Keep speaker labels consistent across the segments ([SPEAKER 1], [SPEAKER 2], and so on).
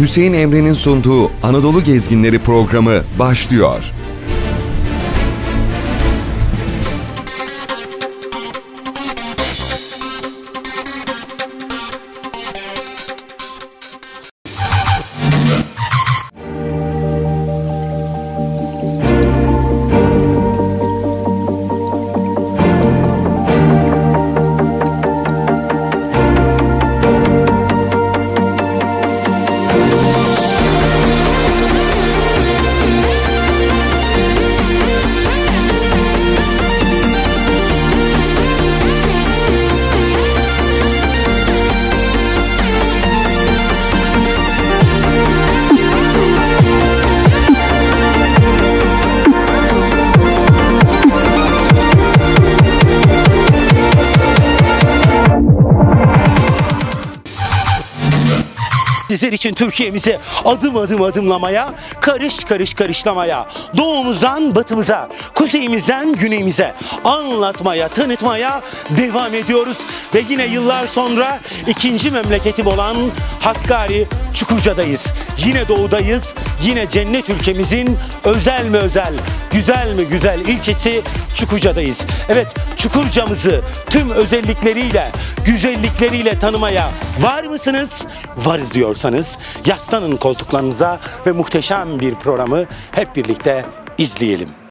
[SPEAKER 1] Hüseyin Emre'nin sunduğu Anadolu Gezginleri programı başlıyor.
[SPEAKER 2] İçin Türkiye'mizi adım adım adımlamaya, karış karış karışlamaya, doğumuzdan batımıza, kuzeyimizden güneyimize anlatmaya, tanıtmaya devam ediyoruz. Ve yine yıllar sonra ikinci memleketim olan Hakkari Çukurca'dayız. Yine doğudayız, yine cennet ülkemizin özel mi özel, güzel mi güzel ilçesi Çukurca'dayız. Evet, Çukurca'mızı tüm özellikleriyle, güzellikleriyle tanımaya var mısınız? Varız diyorsanız yaslanın koltuklarınıza ve muhteşem bir programı hep birlikte izleyelim.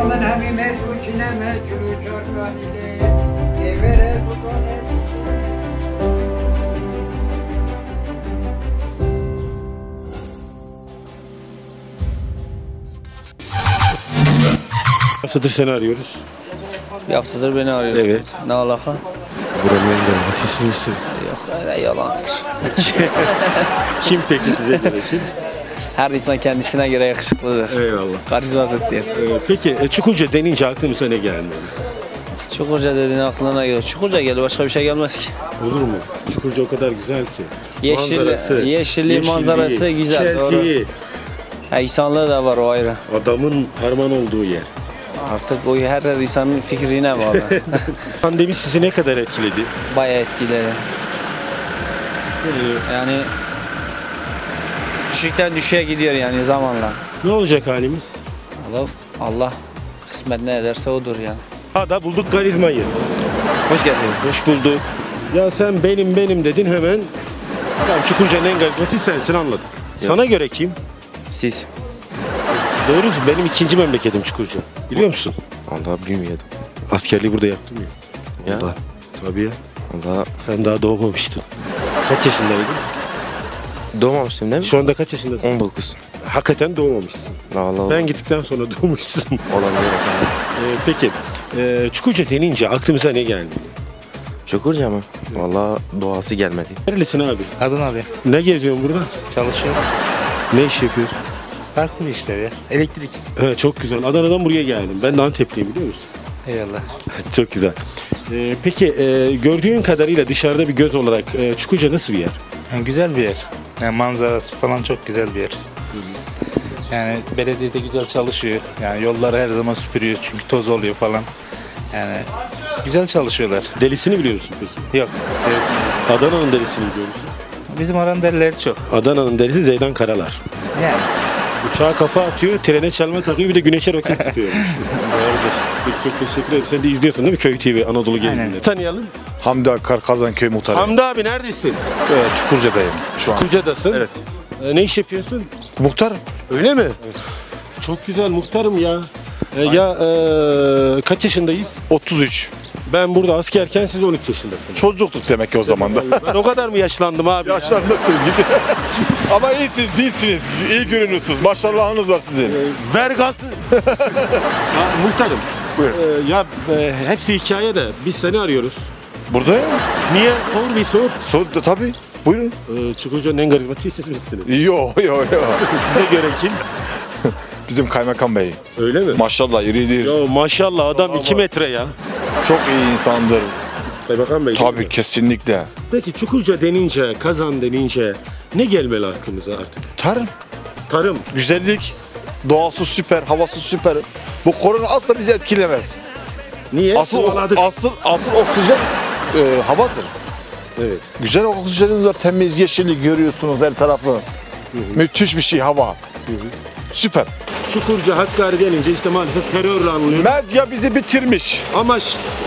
[SPEAKER 3] Buskalın hemimet uçine meçhulu çorkan ile Evere bu kone
[SPEAKER 2] Haftadır seni arıyoruz.
[SPEAKER 4] Bir haftadır beni arıyorsun.
[SPEAKER 2] Evet.
[SPEAKER 4] Ne alaka?
[SPEAKER 2] Buranın en siz misiniz?
[SPEAKER 4] Yok öyle yalandır.
[SPEAKER 2] Kim peki size göre kim?
[SPEAKER 4] Her insan kendisine göre yakışıklıdır.
[SPEAKER 2] Eyvallah.
[SPEAKER 4] Karizmatik diye.
[SPEAKER 2] Ee, peki e, Çukurca denince aklımıza ne gelmeli?
[SPEAKER 4] Çukurca dediğin aklına geliyor. Çukurca geliyor başka bir şey gelmez ki.
[SPEAKER 2] Olur mu? Çukurca o kadar güzel ki.
[SPEAKER 4] Yeşil,
[SPEAKER 2] Manzarası,
[SPEAKER 4] yeşilliği, manzarası güzel. Doğru.
[SPEAKER 2] çeltiği,
[SPEAKER 4] Ha, insanlığı da var o ayrı.
[SPEAKER 2] adamın harman olduğu yer.
[SPEAKER 4] Artık o her her insanın fikrine bağlı.
[SPEAKER 2] Pandemi sizi ne kadar etkiledi?
[SPEAKER 4] Bayağı etkiledi. Yani düşükten düşüğe gidiyor yani zamanla.
[SPEAKER 2] Ne olacak halimiz?
[SPEAKER 4] Allah, Allah kısmet ne ederse odur yani.
[SPEAKER 2] Ha da bulduk karizmayı.
[SPEAKER 4] Hoş geldiniz.
[SPEAKER 2] Hoş bulduk. Ya sen benim benim dedin hemen. Tamam Çukurca'nın en karizmatik sensin anladık. Sana göre kim?
[SPEAKER 5] Siz?
[SPEAKER 2] Doğrusu benim ikinci memleketim Çukurca. Biliyor musun?
[SPEAKER 5] Allah bilmiyordum.
[SPEAKER 2] Askerliği burada yaptım ya.
[SPEAKER 5] Ya
[SPEAKER 2] Allah. Tabii ya.
[SPEAKER 5] Allah
[SPEAKER 2] Sen daha doğmamıştın. Kaç yaşındaydın?
[SPEAKER 5] Doğmamıştım değil mi?
[SPEAKER 2] Şu anda kaç yaşındasın?
[SPEAKER 5] 19.
[SPEAKER 2] Hakikaten doğmamışsın.
[SPEAKER 5] Allah
[SPEAKER 2] Ben gittikten sonra doğmuşsun.
[SPEAKER 5] olabilir efendim.
[SPEAKER 2] Ee, peki, ee, Çukurca denince aklımıza ne geldi?
[SPEAKER 5] Çukurca mı? Valla doğası gelmedi.
[SPEAKER 2] Nerelisin abi?
[SPEAKER 6] Adın abi.
[SPEAKER 2] Ne geziyorsun burada?
[SPEAKER 6] Çalışıyor.
[SPEAKER 2] Ne iş yapıyorsun?
[SPEAKER 6] Farklı bir işler ya. Elektrik.
[SPEAKER 2] He, çok güzel. Adana'dan buraya geldim. Ben de Antepliyim biliyor musun?
[SPEAKER 6] Eyvallah.
[SPEAKER 2] çok güzel. Ee, peki ee, gördüğün kadarıyla dışarıda bir göz olarak ee, Çukurca nasıl bir yer?
[SPEAKER 6] Yani güzel bir yer. Yani manzarası falan çok güzel bir yer. Yani belediyede güzel çalışıyor. Yani yolları her zaman süpürüyor çünkü toz oluyor falan. Yani güzel çalışıyorlar.
[SPEAKER 2] Delisini biliyor musun peki?
[SPEAKER 6] Yok.
[SPEAKER 2] Adana'nın delisini biliyor musun?
[SPEAKER 6] Bizim oranın derileri çok.
[SPEAKER 2] Adana'nın delisi Zeydan Karalar.
[SPEAKER 6] Yani.
[SPEAKER 2] Uçağa kafa atıyor, trene çelme takıyor bir de güneşe roket sıkıyor.
[SPEAKER 6] Doğrudur.
[SPEAKER 2] Peki çok teşekkür ederim. Sen de izliyorsun değil mi Köy TV Anadolu Gezginleri? Tanıyalım.
[SPEAKER 7] Hamdi Akkar Kazanköy Muhtarı.
[SPEAKER 2] Hamdi abi neredesin?
[SPEAKER 7] Ee, Çukurca'dayım şu an.
[SPEAKER 2] Kurca'dasın.
[SPEAKER 7] Evet.
[SPEAKER 2] Ee, ne iş yapıyorsun?
[SPEAKER 7] Muhtar
[SPEAKER 2] Öyle mi? Çok güzel muhtarım ya. Ee, ya ee, kaç yaşındayız?
[SPEAKER 7] 33.
[SPEAKER 2] Ben burada askerken siz 13 yaşındasınız.
[SPEAKER 7] Çocukluk demek ki o zaman da.
[SPEAKER 2] Ben o kadar mı yaşlandım abi? ya?
[SPEAKER 7] Yaşlanmışsınız gibi. Ama iyisiniz, değilsiniz. İyi görünüyorsunuz. Maşallahınız var sizin.
[SPEAKER 2] Ver gazı. ha, muhtarım.
[SPEAKER 7] Buyurun.
[SPEAKER 2] Ee, ya e, hepsi hikaye de biz seni arıyoruz.
[SPEAKER 7] Burada ya.
[SPEAKER 2] Niye? Sor bir sor.
[SPEAKER 7] Sor, da, tabii. Buyurun.
[SPEAKER 2] Ee, Çukurca'nın en karizmatiği siz misiniz?
[SPEAKER 7] Yo yo yo.
[SPEAKER 2] Size göre kim?
[SPEAKER 7] Bizim kaymakam bey.
[SPEAKER 2] Öyle mi?
[SPEAKER 7] Maşallah iridir.
[SPEAKER 2] Ya maşallah adam 2 metre ya.
[SPEAKER 7] Çok iyi insandır.
[SPEAKER 2] Kaymakam Bey. değil
[SPEAKER 7] Tabii
[SPEAKER 2] mi?
[SPEAKER 7] kesinlikle.
[SPEAKER 2] Peki Çukurca denince, Kazan denince ne gelmeli aklımıza artık?
[SPEAKER 7] Tarım,
[SPEAKER 2] Tarım.
[SPEAKER 7] güzellik, doğası süper, havası süper. Bu korona asla bizi etkilemez.
[SPEAKER 2] Niye?
[SPEAKER 7] Asıl
[SPEAKER 2] Kovaladık.
[SPEAKER 7] asıl asıl oksijen e, havadır.
[SPEAKER 2] Evet.
[SPEAKER 7] Güzel oksijeniniz var, temiz yeşillik görüyorsunuz her tarafı. Müthiş bir şey hava. Süper.
[SPEAKER 2] Çukurca Hakkari denince işte maalesef terörle anılıyor.
[SPEAKER 7] Medya bizi bitirmiş.
[SPEAKER 2] Ama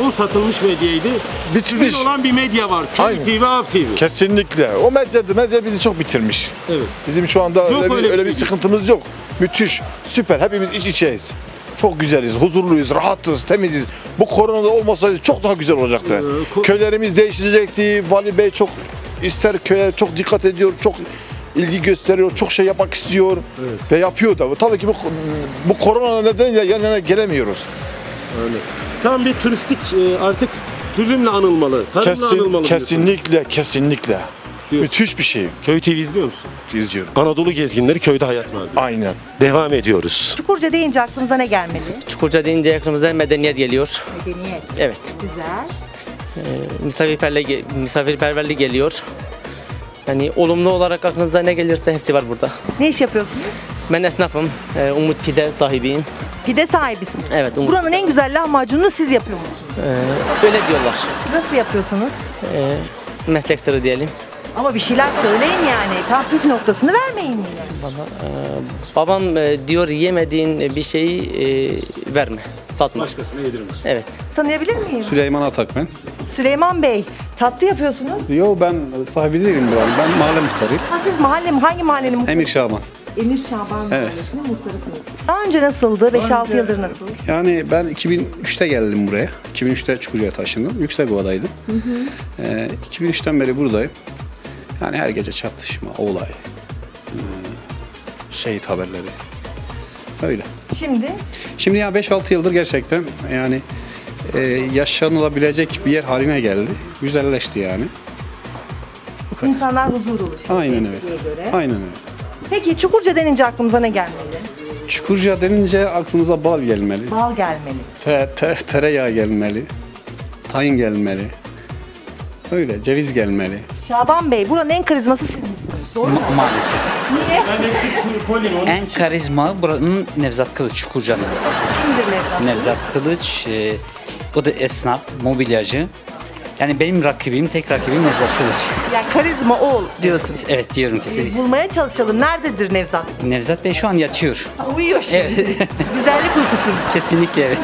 [SPEAKER 2] o satılmış medyaydı.
[SPEAKER 7] Bitirmiş.
[SPEAKER 2] Sizin olan bir medya var. Köy
[SPEAKER 7] Aynen.
[SPEAKER 2] TV, Av TV.
[SPEAKER 7] Kesinlikle. O medya, medya bizi çok bitirmiş.
[SPEAKER 2] Evet.
[SPEAKER 7] Bizim şu anda öyle, bir,
[SPEAKER 2] öyle bir şey
[SPEAKER 7] sıkıntımız yok. Müthiş, süper. Hepimiz iç içeyiz. Çok güzeliz, huzurluyuz, rahatız, temiziz. Bu koronada olmasaydı çok daha güzel olacaktı.
[SPEAKER 2] Ee,
[SPEAKER 7] Köylerimiz değişecekti. Vali Bey çok ister köye çok dikkat ediyor, çok ilgi gösteriyor, çok şey yapmak istiyor ve yapıyor da. Tabii ki bu, bu korona nedeniyle yan yana gelemiyoruz.
[SPEAKER 2] Tam bir turistik e, artık turizmle anılmalı. Tarımla
[SPEAKER 7] Kesin,
[SPEAKER 2] anılmalı. diyorsun.
[SPEAKER 7] kesinlikle, kesinlikle. Müthiş bir şey.
[SPEAKER 2] Köy TV izliyor musun?
[SPEAKER 7] İzliyorum.
[SPEAKER 2] Anadolu gezginleri köyde hayat malzeme.
[SPEAKER 7] Aynen.
[SPEAKER 2] Devam ediyoruz.
[SPEAKER 8] Çukurca deyince aklımıza ne gelmeli?
[SPEAKER 4] Çukurca deyince aklımıza medeniyet geliyor.
[SPEAKER 8] Medeniyet.
[SPEAKER 4] Evet.
[SPEAKER 8] Güzel.
[SPEAKER 4] Misafirperverlik, misafirperverlik geliyor. Yani olumlu olarak aklınıza ne gelirse hepsi var burada.
[SPEAKER 8] Ne iş yapıyorsunuz?
[SPEAKER 4] Ben esnafım. e, Umut Pide sahibiyim.
[SPEAKER 8] Pide sahibisiniz.
[SPEAKER 4] Evet Umut.
[SPEAKER 8] Buranın en güzel lahmacununu siz yapıyor musunuz?
[SPEAKER 4] E, öyle diyorlar.
[SPEAKER 8] Nasıl yapıyorsunuz?
[SPEAKER 4] E, meslek sırrı diyelim.
[SPEAKER 8] Ama bir şeyler söyleyin yani. Tam püf noktasını vermeyin yine.
[SPEAKER 4] Babam e, diyor yemediğin bir şeyi e, verme, satma.
[SPEAKER 2] Başkasına yedirme.
[SPEAKER 4] Evet.
[SPEAKER 8] Tanıyabilir miyim?
[SPEAKER 9] Süleyman Atak ben.
[SPEAKER 8] Süleyman Bey, tatlı yapıyorsunuz.
[SPEAKER 9] Yo ben sahibi değilim buranın. Ben mahalle muhtarıyım.
[SPEAKER 8] Ha, siz mahalle hangi mahallenin muhtarı?
[SPEAKER 9] Emir Şaban.
[SPEAKER 8] Emir Şaban
[SPEAKER 9] Evet.
[SPEAKER 8] Mahallesi'nin muhtarısınız. Daha önce nasıldı? 5-6 yıldır nasıl?
[SPEAKER 9] Yani ben 2003'te geldim buraya. 2003'te Çukurca'ya taşındım. Yüksekova'daydım. Ee, 2003'ten beri buradayım. Yani her gece çatışma, olay, ee, şehit haberleri. Öyle.
[SPEAKER 8] Şimdi
[SPEAKER 9] Şimdi ya 5-6 yıldır gerçekten yani e, yaşanılabilecek bir yer haline geldi. Güzelleşti yani.
[SPEAKER 8] insanlar huzur ulaşıyor.
[SPEAKER 9] Aynen öyle.
[SPEAKER 8] göre.
[SPEAKER 9] Aynen öyle.
[SPEAKER 8] Peki Çukurca denince aklımıza ne gelmeli?
[SPEAKER 9] Çukurca denince aklınıza bal gelmeli.
[SPEAKER 8] Bal gelmeli.
[SPEAKER 9] Te, te, tereyağı gelmeli. Tayin gelmeli. Öyle ceviz gelmeli.
[SPEAKER 8] Şaban Bey, buranın en karizması siz misiniz?
[SPEAKER 10] Ma- maalesef.
[SPEAKER 2] Niye?
[SPEAKER 10] En karizma buranın Nevzat Kılıç Çukurca'nın.
[SPEAKER 8] Kimdir Nevzat?
[SPEAKER 10] Nevzat Kılıç, e, o da esnaf, mobilyacı. Yani benim rakibim, tek rakibim Nevzat Kılıç.
[SPEAKER 8] Yani karizma ol diyorsun.
[SPEAKER 10] Evet diyorum kesinlikle.
[SPEAKER 8] Bulmaya çalışalım. Nerededir Nevzat?
[SPEAKER 10] Nevzat Bey şu an yatıyor.
[SPEAKER 8] Uyuyor şimdi.
[SPEAKER 10] Evet.
[SPEAKER 8] Güzellik uykusu.
[SPEAKER 10] Kesinlikle evet.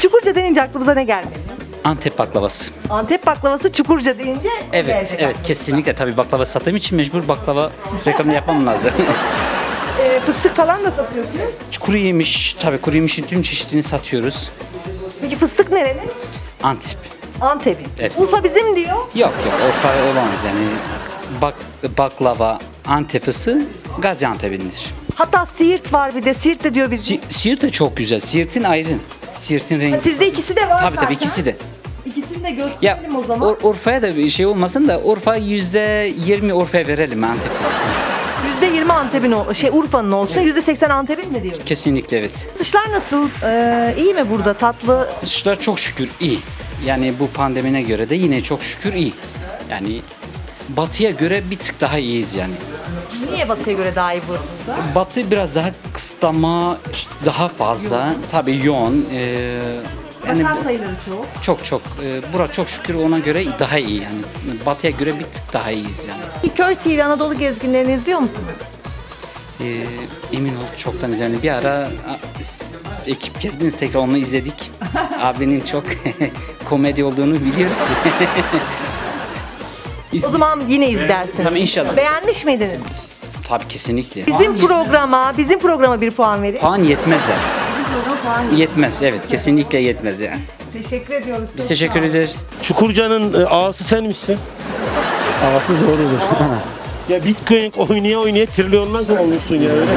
[SPEAKER 8] Çukurca denince aklımıza ne gelmeli?
[SPEAKER 10] Antep baklavası.
[SPEAKER 8] Antep baklavası Çukurca deyince
[SPEAKER 10] Evet,
[SPEAKER 8] gelecek
[SPEAKER 10] evet kesinlikle. Tabii baklava sattığım için mecbur baklava reklamını yapmam lazım.
[SPEAKER 8] Ee, fıstık falan da satıyorsunuz.
[SPEAKER 10] kuru yemiş, tabii kuru yemişin tüm çeşidini satıyoruz.
[SPEAKER 8] Peki fıstık nerenin?
[SPEAKER 10] Antep.
[SPEAKER 8] Antep'in.
[SPEAKER 10] Evet.
[SPEAKER 8] Urfa bizim diyor.
[SPEAKER 10] Yok yok Urfa olamaz yani. Bak, baklava, Antep fıstığı Gaziantep'indir.
[SPEAKER 8] Hatta Siirt var bir de. Siirt de diyor bizim.
[SPEAKER 10] Si- Siirt de çok güzel. Siirt'in ayrı. Siirt'in rengi.
[SPEAKER 8] Ha, Sizde ikisi de var
[SPEAKER 10] Tabii
[SPEAKER 8] zaten.
[SPEAKER 10] tabii ikisi de.
[SPEAKER 8] İkisini de
[SPEAKER 10] Ya
[SPEAKER 8] gösterelim o zaman.
[SPEAKER 10] Ur- Urfa'ya da bir şey olmasın da Urfa yüzde yirmi Urfa'ya verelim Antep fıstığı.
[SPEAKER 8] %20 Antep'in ol- şey Urfa'nın olsun. %80 Antep'in mi diyoruz?
[SPEAKER 10] Kesinlikle evet.
[SPEAKER 8] Dışlar nasıl? Ee, iyi mi burada? Tatlı.
[SPEAKER 10] Dışlar çok şükür iyi. Yani bu pandemine göre de yine çok şükür iyi. Yani batıya göre bir tık daha iyiyiz yani.
[SPEAKER 8] Niye Batı'ya göre daha iyi burada?
[SPEAKER 10] Batı biraz daha kısıtlama daha fazla. Tabii yoğun. e, yani
[SPEAKER 8] Vaka sayıları çok.
[SPEAKER 10] çok çok. E, bura çok şükür ona göre daha iyi yani. Batıya göre bir tık daha iyiyiz yani.
[SPEAKER 8] Bir Köy TV Anadolu gezginlerini izliyor musunuz?
[SPEAKER 10] E, emin ol çoktan yani bir ara ekip geldiniz tekrar onu izledik. Abinin çok komedi olduğunu biliyoruz.
[SPEAKER 8] O zaman yine izlersin.
[SPEAKER 10] Tamam, inşallah.
[SPEAKER 8] Beğenmiş miydiniz?
[SPEAKER 10] Tabii kesinlikle.
[SPEAKER 8] Bizim programa, bizim programa bir puan verin.
[SPEAKER 10] Puan yetmez zaten. Yetmez evet kesinlikle yetmez yani.
[SPEAKER 8] Teşekkür ediyoruz.
[SPEAKER 10] Biz teşekkür ederiz.
[SPEAKER 2] Çukurca'nın e, ağası sen misin?
[SPEAKER 11] Ağası doğrudur.
[SPEAKER 2] Ya Bitcoin oynaya oynaya trilyonlar olmuşsun ya. Öyle mi?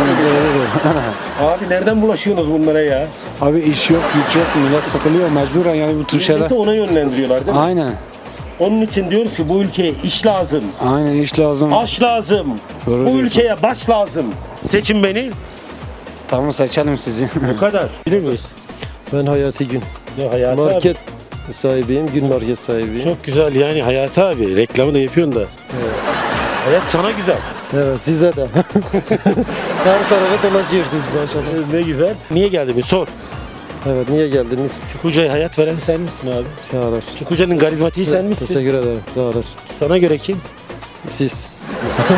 [SPEAKER 2] Abi nereden bulaşıyorsunuz bunlara ya?
[SPEAKER 11] Abi iş yok, güç yok. Millet sıkılıyor mecburen yani bu tür şeyler.
[SPEAKER 2] Milleti ona yönlendiriyorlar değil mi?
[SPEAKER 11] Aynen.
[SPEAKER 2] Onun için diyoruz ki bu ülkeye iş lazım,
[SPEAKER 11] Aynen iş lazım.
[SPEAKER 2] aş lazım,
[SPEAKER 11] Doğru
[SPEAKER 2] bu
[SPEAKER 11] diyorsun.
[SPEAKER 2] ülkeye baş lazım. Seçin beni.
[SPEAKER 11] Tamam seçelim sizi.
[SPEAKER 2] Bu kadar. Bilir miyiz?
[SPEAKER 12] Ben Hayati Gün.
[SPEAKER 2] Ya Hayati
[SPEAKER 12] Market sahibiyim, Gün Market sahibiyim.
[SPEAKER 2] abi. Çok güzel yani Hayati abi. Reklamı da yapıyorsun da. Hayat sana güzel.
[SPEAKER 12] Evet, size de. Her tarafa dolaşıyorsunuz maşallah.
[SPEAKER 2] Ne güzel. Niye geldin bir sor.
[SPEAKER 12] Evet, niye geldiniz?
[SPEAKER 2] Çukurca'ya hayat veren sen misin abi?
[SPEAKER 12] Sağ olasın.
[SPEAKER 2] Çukurca'nın karizmatiği sen misin?
[SPEAKER 12] Teşekkür ederim, sağ olasın.
[SPEAKER 2] Sana göre kim?
[SPEAKER 12] Siz.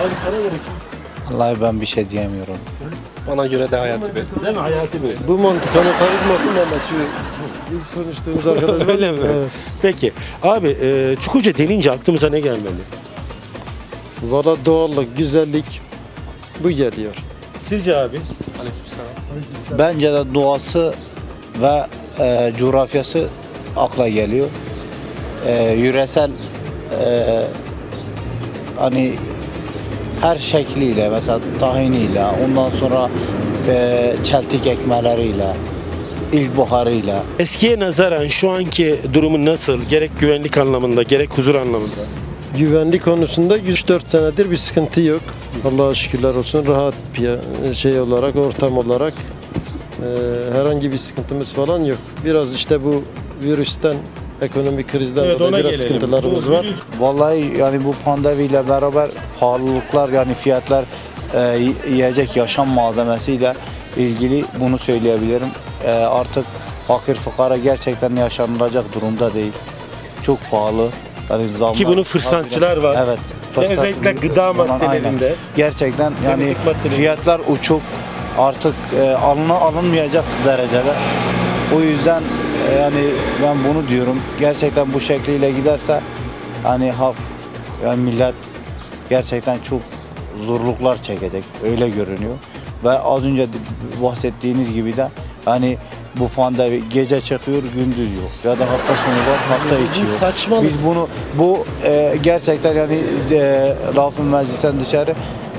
[SPEAKER 2] Abi sana göre kim?
[SPEAKER 6] Vallahi ben bir şey diyemiyorum.
[SPEAKER 2] Bana göre de Hayati Bey. Değil mi Hayati Bey?
[SPEAKER 12] Bu mantıkanın karizması Mehmet şu ilk konuştuğumuz arkadaş.
[SPEAKER 2] Öyle mi?
[SPEAKER 12] Evet.
[SPEAKER 2] Peki. Abi e, Çukurca denince aklımıza ne gelmeli?
[SPEAKER 12] Valla doğallık, güzellik bu geliyor.
[SPEAKER 2] Sizce abi?
[SPEAKER 6] Bence de doğası ve e, coğrafyası akla geliyor. E, yüresel e, hani her şekliyle mesela tahiniyle ondan sonra e, çeltik ekmeleriyle ilkbaharıyla
[SPEAKER 2] Eskiye nazaran şu anki durumu nasıl? Gerek güvenlik anlamında, gerek huzur anlamında.
[SPEAKER 12] Güvenlik konusunda 3-4 senedir bir sıkıntı yok. Allah'a şükürler olsun rahat bir şey olarak, ortam olarak e, herhangi bir sıkıntımız falan yok. Biraz işte bu virüsten, ekonomik krizden
[SPEAKER 2] Evet,
[SPEAKER 12] dolayı biraz
[SPEAKER 2] gelelim.
[SPEAKER 12] sıkıntılarımız
[SPEAKER 2] Bu
[SPEAKER 12] var.
[SPEAKER 6] Vallahi yani bu pandemiyle beraber pahalılıklar yani fiyatlar e, yiyecek yaşam malzemesiyle ilgili bunu söyleyebilirim. E, artık fakir fukara gerçekten yaşanılacak durumda değil. Çok pahalı. Yani zamlar,
[SPEAKER 2] Ki bunun fırsatçılar var.
[SPEAKER 6] Evet.
[SPEAKER 2] Ve özellikle gıda maddelerinde.
[SPEAKER 6] Gerçekten yani fiyatlar uçuk. Artık e, alına alınmayacak derecede. O yüzden yani ben bunu diyorum. Gerçekten bu şekliyle giderse hani halk yani millet gerçekten çok zorluklar çekecek. Öyle görünüyor. Ve az önce bahsettiğiniz gibi de hani bu pandemi gece çıkıyor gündüz yok ya da hafta sonu var hafta içi yok.
[SPEAKER 2] saçmalık.
[SPEAKER 6] Biz bunu bu e, gerçekten yani e, lafın meclisten dışarı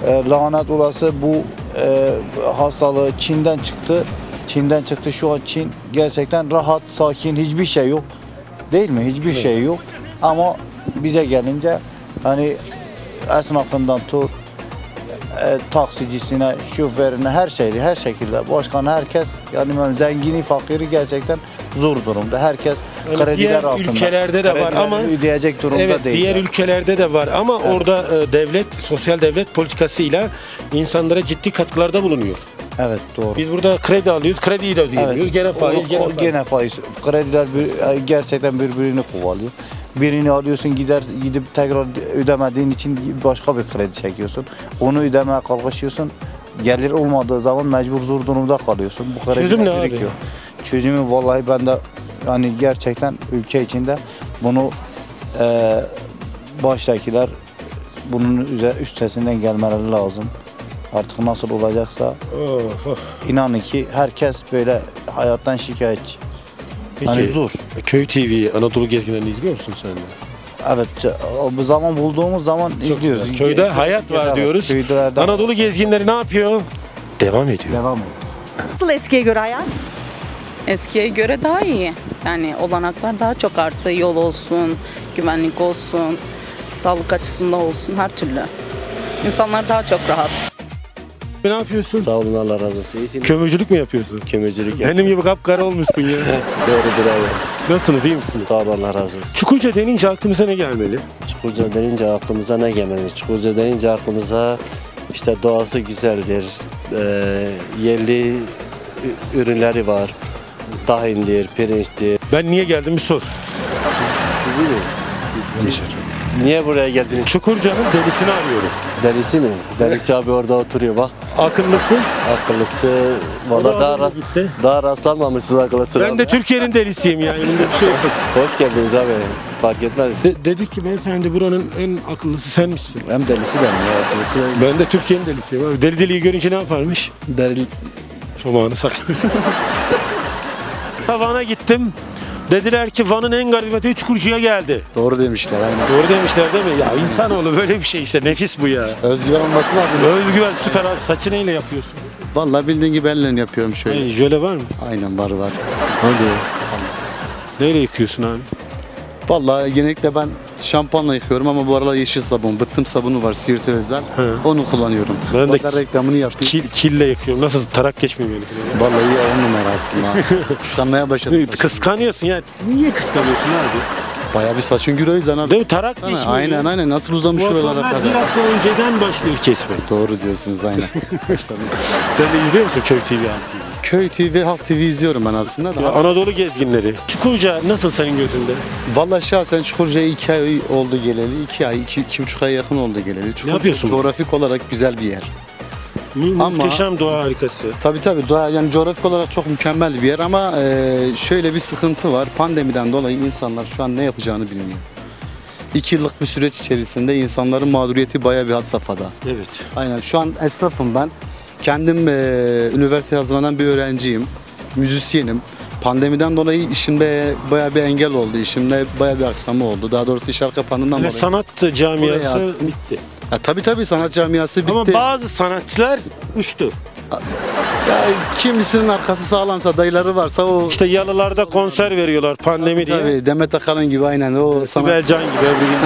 [SPEAKER 6] e, lanet olası bu e, hastalığı Çin'den çıktı. Çin'den çıktı şu an Çin gerçekten rahat, sakin, hiçbir şey yok. Değil mi? Hiçbir şey yok. Ama bize gelince hani esnafından tut e, taksicisine, şoförüne her şeyi her şekilde başkan herkes yani zengini fakiri gerçekten zor durumda. Herkes
[SPEAKER 2] Yani
[SPEAKER 6] krediler
[SPEAKER 2] diğer
[SPEAKER 6] altında.
[SPEAKER 2] ülkelerde de var ama
[SPEAKER 6] ödeyecek durumda
[SPEAKER 2] evet,
[SPEAKER 6] değil.
[SPEAKER 2] diğer ülkelerde de var ama orada e, devlet sosyal devlet politikasıyla insanlara ciddi katkılarda bulunuyor.
[SPEAKER 6] Evet doğru.
[SPEAKER 2] Biz burada kredi alıyoruz, krediyi de ödeyemiyoruz. Gene faiz,
[SPEAKER 6] O-
[SPEAKER 2] gene
[SPEAKER 6] o-
[SPEAKER 2] faiz.
[SPEAKER 6] gene faiz. Krediler bir- e, gerçekten birbirini kovalıyor. Birini alıyorsun gider gidip tekrar ödemediğin için başka bir kredi çekiyorsun. Onu ödemeye kalkışıyorsun. Gelir olmadığı zaman mecbur zor durumda kalıyorsun. Bu krediler
[SPEAKER 2] Çözüm ne abi?
[SPEAKER 6] birikiyor. Çözümü vallahi ben de yani gerçekten ülke içinde bunu e, baştakiler bunun üstesinden gelmeleri lazım. Artık nasıl olacaksa
[SPEAKER 2] Oh, oh.
[SPEAKER 6] inanın ki herkes böyle hayattan şikayetçi.
[SPEAKER 2] Peki,
[SPEAKER 6] Hani zor.
[SPEAKER 2] Köy TV, Anadolu gezginlerini izliyor musun sen de?
[SPEAKER 6] Evet, o bu zaman bulduğumuz zaman
[SPEAKER 2] Çok
[SPEAKER 6] izliyoruz.
[SPEAKER 2] güzel. Köyde
[SPEAKER 6] Ge-
[SPEAKER 2] hayat var
[SPEAKER 6] evet,
[SPEAKER 2] diyoruz.
[SPEAKER 6] köylerde-
[SPEAKER 2] Anadolu gezginleri ne yapıyor? Devam ediyor.
[SPEAKER 6] Devam ediyor.
[SPEAKER 8] Nasıl eskiye göre hayat?
[SPEAKER 13] Eskiye göre daha iyi. Yani olanaklar daha çok arttı. Yol olsun, güvenlik olsun, sağlık açısından olsun her türlü. İnsanlar daha çok rahat.
[SPEAKER 2] Ne yapıyorsun?
[SPEAKER 12] Sağ olun Allah razı olsun. İyisin.
[SPEAKER 2] Kömürcülük mü yapıyorsun?
[SPEAKER 12] Kömürcülük
[SPEAKER 2] Benim gibi kapkara olmuşsun ya.
[SPEAKER 12] Doğrudur abi.
[SPEAKER 2] Nasılsınız, iyi misiniz?
[SPEAKER 12] Sağ olun Allah razı olsun.
[SPEAKER 2] Çukurca denince aklımıza ne gelmeli?
[SPEAKER 12] Çukurca denince aklımıza ne gelmeli? Çukurca denince aklımıza işte doğası güzeldir. Eee yerli ürünleri var. Tahindir, pirinçtir.
[SPEAKER 2] Ben niye geldim bir sor.
[SPEAKER 12] Siz, sizi mi? Niye buraya geldiniz?
[SPEAKER 2] Çukurca'nın delisini arıyorum.
[SPEAKER 12] Delisi mi? Delisi abi orada oturuyor bak.
[SPEAKER 2] Akıllısı?
[SPEAKER 12] Akıllısı. Valla
[SPEAKER 2] da
[SPEAKER 12] daha, rast,
[SPEAKER 2] gitti.
[SPEAKER 12] daha rastlanmamışsınız akıllısına.
[SPEAKER 2] Ben de Türkiye'nin delisiyim yani bunda bir şey yok.
[SPEAKER 12] Hoş geldiniz abi. Fark etmez.
[SPEAKER 2] De- dedik ki beyefendi buranın en akıllısı sen misin?
[SPEAKER 12] Hem delisi benim ya. Akıllısı benim.
[SPEAKER 2] Ben de Türkiye'nin delisiyim. abi. Deli deliyi görünce ne yaparmış?
[SPEAKER 12] Deli...
[SPEAKER 2] Çomağını saklıyor. Van'a gittim. Dediler ki Van'ın en garibeti Çukurcu'ya geldi.
[SPEAKER 14] Doğru demişler aynen.
[SPEAKER 2] Doğru demişler değil mi? Ya insanoğlu böyle bir şey işte nefis bu ya.
[SPEAKER 14] Özgüven olması lazım.
[SPEAKER 2] Özgüven süper abi. Saçı neyle yapıyorsun?
[SPEAKER 14] Vallahi bildiğin gibi elle yapıyorum şöyle.
[SPEAKER 2] Ay, jöle var mı?
[SPEAKER 14] Aynen var var.
[SPEAKER 2] Hadi. Neyle yıkıyorsun abi?
[SPEAKER 14] Vallahi genellikle ben şampuanla yıkıyorum ama bu aralar yeşil sabun, bıttım sabunu var Siirt'e özel.
[SPEAKER 2] He.
[SPEAKER 14] Onu kullanıyorum.
[SPEAKER 2] Ben de
[SPEAKER 14] reklamını yapayım.
[SPEAKER 2] Kil, kille yıkıyorum. Nasıl tarak geçmiyor beni.
[SPEAKER 14] Vallahi iyi on numara aslında. Kıskanmaya başladım.
[SPEAKER 2] Kıskanıyorsun ya. Niye kıskanıyorsun abi?
[SPEAKER 14] Bayağı bir saçın gür o yüzden abi.
[SPEAKER 2] Değil mi? Tarak geçmiyor.
[SPEAKER 14] Aynen aynen nasıl uzamış şuralara
[SPEAKER 2] Kuaförler bir
[SPEAKER 14] kadar.
[SPEAKER 2] hafta önceden başlıyor kesmek.
[SPEAKER 14] Doğru diyorsunuz aynen.
[SPEAKER 2] Sen de izliyor musun Köy TV TV?
[SPEAKER 14] Köy TV, Halk TV izliyorum ben aslında da.
[SPEAKER 2] Ya Anadolu gezginleri. Çukurca nasıl senin gözünde?
[SPEAKER 14] Vallahi şahsen Çukurca'ya iki ay oldu geleli. iki ay, iki, iki buçuk ay yakın oldu geleli. Çukurca
[SPEAKER 2] yapıyorsun?
[SPEAKER 14] coğrafik olarak güzel bir yer.
[SPEAKER 2] Mu- Muhteşem doğa harikası.
[SPEAKER 14] Tabii tabii doğa yani coğrafik olarak çok mükemmel bir yer ama e, şöyle bir sıkıntı var. Pandemiden dolayı insanlar şu an ne yapacağını bilmiyor. İki yıllık bir süreç içerisinde insanların mağduriyeti bayağı bir had safhada.
[SPEAKER 2] Evet.
[SPEAKER 14] Aynen şu an esnafım ben. Kendim e, üniversiteye hazırlanan bir öğrenciyim. Müzisyenim. Pandemiden dolayı işimde bayağı bir engel oldu. İşimde bayağı bir aksama oldu. Daha doğrusu işler kapandığından
[SPEAKER 2] Ve
[SPEAKER 14] dolayı.
[SPEAKER 2] sanat camiası
[SPEAKER 14] attım.
[SPEAKER 2] bitti.
[SPEAKER 14] Ya, tabii tabii sanat camiası bitti.
[SPEAKER 2] Ama bazı sanatçılar uçtu.
[SPEAKER 14] Ya kimisinin arkası sağlamsa, dayıları varsa o...
[SPEAKER 2] İşte yalılarda konser veriyorlar pandemi diye.
[SPEAKER 14] Tabii Demet Akalın gibi aynen o
[SPEAKER 2] Sibel Can gibi öbür gün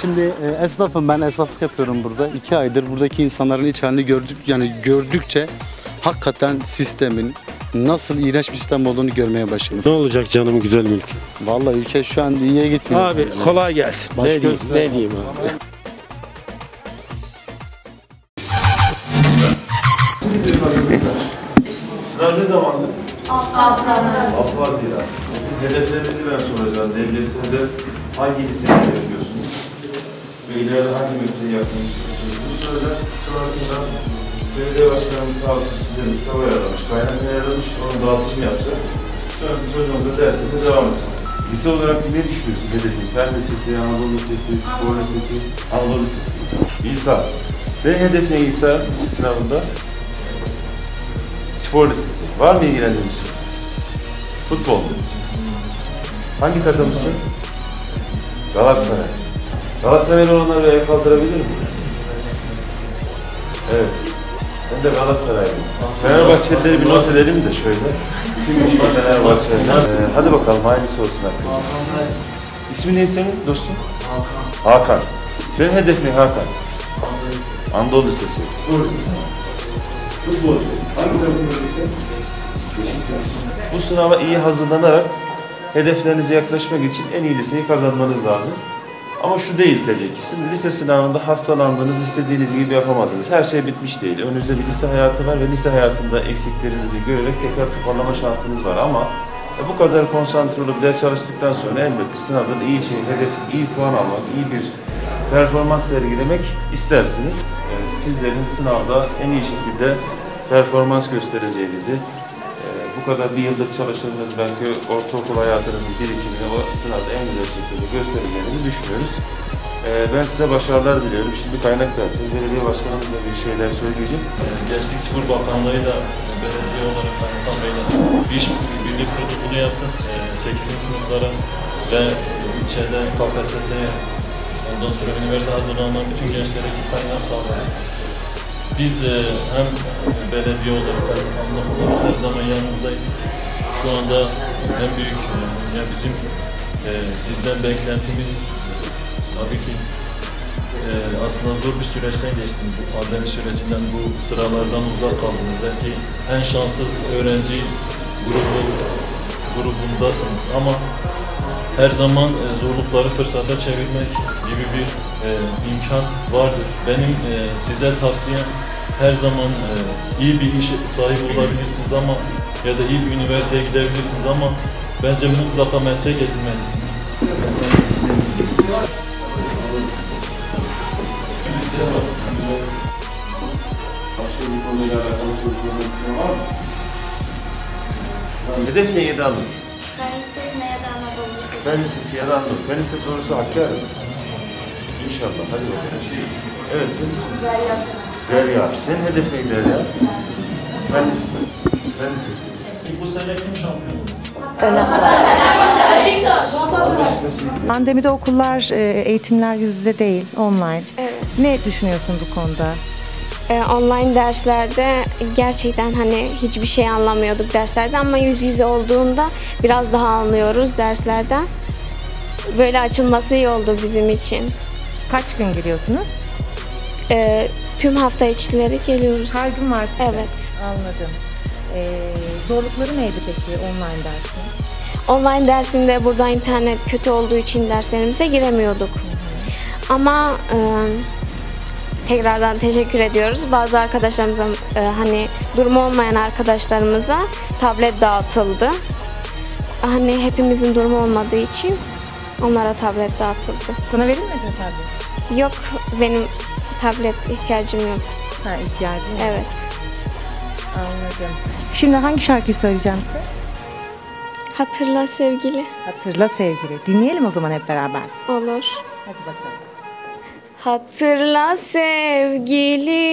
[SPEAKER 14] Şimdi e, esnafım ben esnaflık yapıyorum burada. İki aydır buradaki insanların iç halini gördük yani gördükçe hakikaten sistemin nasıl iğrenç bir sistem olduğunu görmeye başladım.
[SPEAKER 2] Ne olacak canım güzel ülke?
[SPEAKER 14] Vallahi ülke şu an iyiye gitmiyor.
[SPEAKER 2] Abi
[SPEAKER 14] bence.
[SPEAKER 2] kolay gelsin.
[SPEAKER 14] Baş
[SPEAKER 2] ne diyeyim,
[SPEAKER 14] göz-
[SPEAKER 2] ne diyeyim abi?
[SPEAKER 15] Sınav ne zamandı? 6 Haziran. Sizin hedeflerinizi ben soracağım. DGS'de hangi liseyi yapıyorsunuz? İleride hangi mesleği yapmayı istiyorsunuz? Bu soracak. Sonrasında belediye başkanımız sağ olsun size kitap ayarlamış. Kaynak ayarlamış. Onun dağıtımını yapacağız. Sonrasında çocuğumuza dersine devam edeceğiz. Lise olarak ne düşünüyorsun? Hedefin? Fen Lisesi, Anadolu Lisesi, Spor Lisesi, Anadolu Lisesi. İsa. Senin hedef ne İsa lise sınavında? Spor lisesi. Var mı ilgilendiğin bir şey? Futbol. Hangi takımısın? Galatasaray. Galatasaraylı olanlar bir el kaldırabilir mi? Evet. Ben de Galatasaraylıyım. Fenerbahçelileri bir not edelim de şöyle. Kimmiş var Fenerbahçeliler? Ee, hadi bakalım hangisi olsun hakkında. İsmi ne senin dostum? Hakan. Hakan. Senin hedef ne Hakan? Anadolu Lisesi.
[SPEAKER 16] Spor Lisesi. Futbolcu. Hangi takımda? Beşiktaş.
[SPEAKER 15] Bu sınava iyi hazırlanarak hedeflerinize yaklaşmak için en iyi liseyi kazanmanız lazım. Ama şu değil tabii ki. Sizin lise sınavında hastalandınız, istediğiniz gibi yapamadınız. Her şey bitmiş değil. Önünüzde bir lise hayatı var ve lise hayatında eksiklerinizi görerek tekrar toparlama şansınız var. Ama e, bu kadar konsantre olup ders çalıştıktan sonra elbette sınavdan iyi şey, hedef, iyi puan almak, iyi bir performans sergilemek istersiniz. E, Sizlerin sınavda en iyi şekilde performans göstereceğinizi, bu kadar bir yıllık çalıştığınız belki ortaokul hayatınızın birikimini o sınavda en güzel şekilde göstereceğinizi düşünüyoruz. E, Ben size başarılar diliyorum. Şimdi kaynak dağıtacağız. Belediye başkanımız da bir şeyler söyleyecek.
[SPEAKER 17] Gençlik Spor Bakanlığı da belediye olarak Kaymakam Bey'le bir iş birlik protokolü yaptık. Ee, 8. sınıflara ve ilçede KPSS'ye ondan sonra üniversite hazırlanan bütün gençlere kaynak sağladık. Biz e, hem belediye olarak kaymakamlık olarak her zaman yanınızdayız. Şu anda en büyük e, ya bizim e, sizden beklentimiz tabii ki ee, aslında zor bir süreçten geçtiniz. Bu pandemi sürecinden, bu sıralardan uzak kaldınız. Belki en şanssız öğrenci grubu grubundasınız ama her zaman e, zorlukları fırsata çevirmek gibi bir e, imkan vardır. Benim e, size tavsiyem her zaman e, iyi bir iş sahibi olabilirsiniz ama ya da iyi bir üniversiteye gidebilirsiniz ama bence mutlaka meslek edinmelisiniz.
[SPEAKER 15] Başka bir konuyla alakalı soru sormak isteyen var mı? Hedef ne da Anadolu?
[SPEAKER 18] Fen Lisesi'ne ya da Anadolu Lisesi.
[SPEAKER 15] Fen Lisesi ya da Anadolu. Fen Lisesi sorusu Hakkari. İnşallah. Hadi bakalım. Evet, senin ismin?
[SPEAKER 18] Derya
[SPEAKER 15] Derya. Senin hedef ne Derya? Fen Lisesi. Fen Lisesi.
[SPEAKER 17] Bu sene kim şampiyon?
[SPEAKER 8] Pandemide okullar, e, eğitimler yüz yüze değil, online. Ne düşünüyorsun bu konuda?
[SPEAKER 19] Ee, online derslerde gerçekten hani hiçbir şey anlamıyorduk derslerde ama yüz yüze olduğunda biraz daha anlıyoruz derslerden. Böyle açılması iyi oldu bizim için.
[SPEAKER 8] Kaç gün geliyorsunuz?
[SPEAKER 19] Ee, tüm hafta içleri geliyoruz.
[SPEAKER 8] Her gün var size.
[SPEAKER 19] Evet.
[SPEAKER 8] Anladım. Ee, zorlukları neydi peki online dersin?
[SPEAKER 19] Online dersinde burada internet kötü olduğu için derslerimize giremiyorduk. Ama e, tekrardan teşekkür ediyoruz. Bazı arkadaşlarımıza e, hani durumu olmayan arkadaşlarımıza tablet dağıtıldı. Hani hepimizin durumu olmadığı için onlara tablet dağıtıldı.
[SPEAKER 8] Sana verilmedi mi tablet?
[SPEAKER 19] Yok benim tablet ihtiyacım yok.
[SPEAKER 8] Ha ihtiyacın yok.
[SPEAKER 19] Evet.
[SPEAKER 8] Anladım. Şimdi hangi şarkıyı söyleyeceğim size?
[SPEAKER 19] Hatırla sevgili.
[SPEAKER 8] Hatırla sevgili. Dinleyelim o zaman hep beraber.
[SPEAKER 19] Olur.
[SPEAKER 8] Hadi bakalım.
[SPEAKER 19] Hatırla sevgilim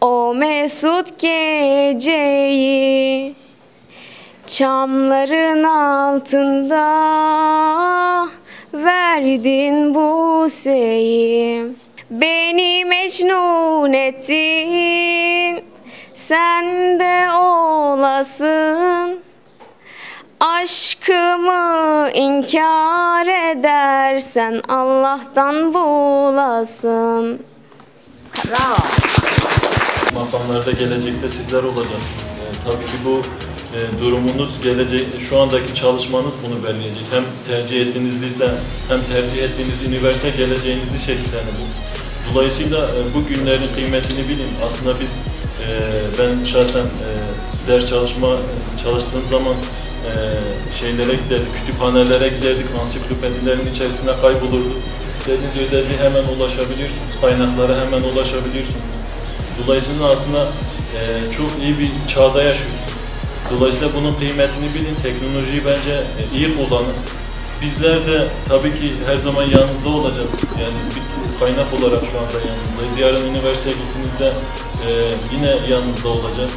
[SPEAKER 19] o mesut geceyi Çamların altında verdin bu seyi Beni mecnun ettin sen de olasın Aşkımı inkar edersen Allah'tan bulasın. Bravo.
[SPEAKER 17] Makamlarda gelecekte sizler olacaksınız. Ee, tabii ki bu e, durumunuz, gelecek, şu andaki çalışmanız bunu belirleyecek. Hem tercih ettiğiniz lise, hem tercih ettiğiniz üniversite geleceğinizi şekillendirecek. Dolayısıyla e, bu günlerin kıymetini bilin. Aslında biz, e, ben şahsen e, ders çalışma çalıştığım zaman şeylere giderdik, kütüphanelere giderdik, ansiklopedilerin içerisinde kaybolurduk. İstediğiniz ödevi hemen ulaşabiliyorsunuz, kaynaklara hemen ulaşabiliyorsunuz. Dolayısıyla aslında çok iyi bir çağda yaşıyorsunuz. Dolayısıyla bunun kıymetini bilin, teknolojiyi bence e, iyi kullanın. Bizler de tabii ki her zaman yanınızda olacağız. Yani bir kaynak olarak şu anda yanınızdayız. Yarın üniversiteye gittiğinizde e, yine yanınızda olacağız.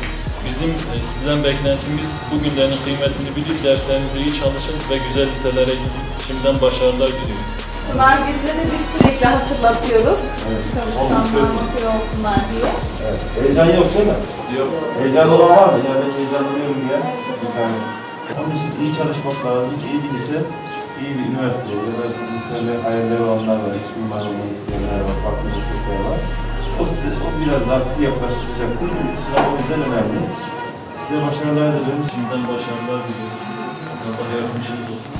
[SPEAKER 17] Bizim e, sizden beklentimiz bugünlerin kıymetini bilip derslerinizde iyi çalışın ve güzel liselere gidin. Şimdiden başarılar diliyorum.
[SPEAKER 20] Sınav günleri biz sürekli hatırlatıyoruz. Çalışsanlar motive olsunlar diye.
[SPEAKER 15] Evet. Heyecan yok değil mi? Yok. Heyecan olan var mı? Ya ben heyecanlanıyorum diye. Bir tane. Onun için iyi çalışmak lazım. İyi bir lise
[SPEAKER 21] iyi bir üniversiteye ya da lisede hayalleri olanlar var, iç mimar olmak isteyenler var, farklı meslekler var. O, size, o biraz daha sizi yaklaştıracaktır. Bu sınav o yüzden önemli. Size başarılar diliyorum.
[SPEAKER 17] Şimdiden başarılar diliyorum. Allah yardımcınız olsun.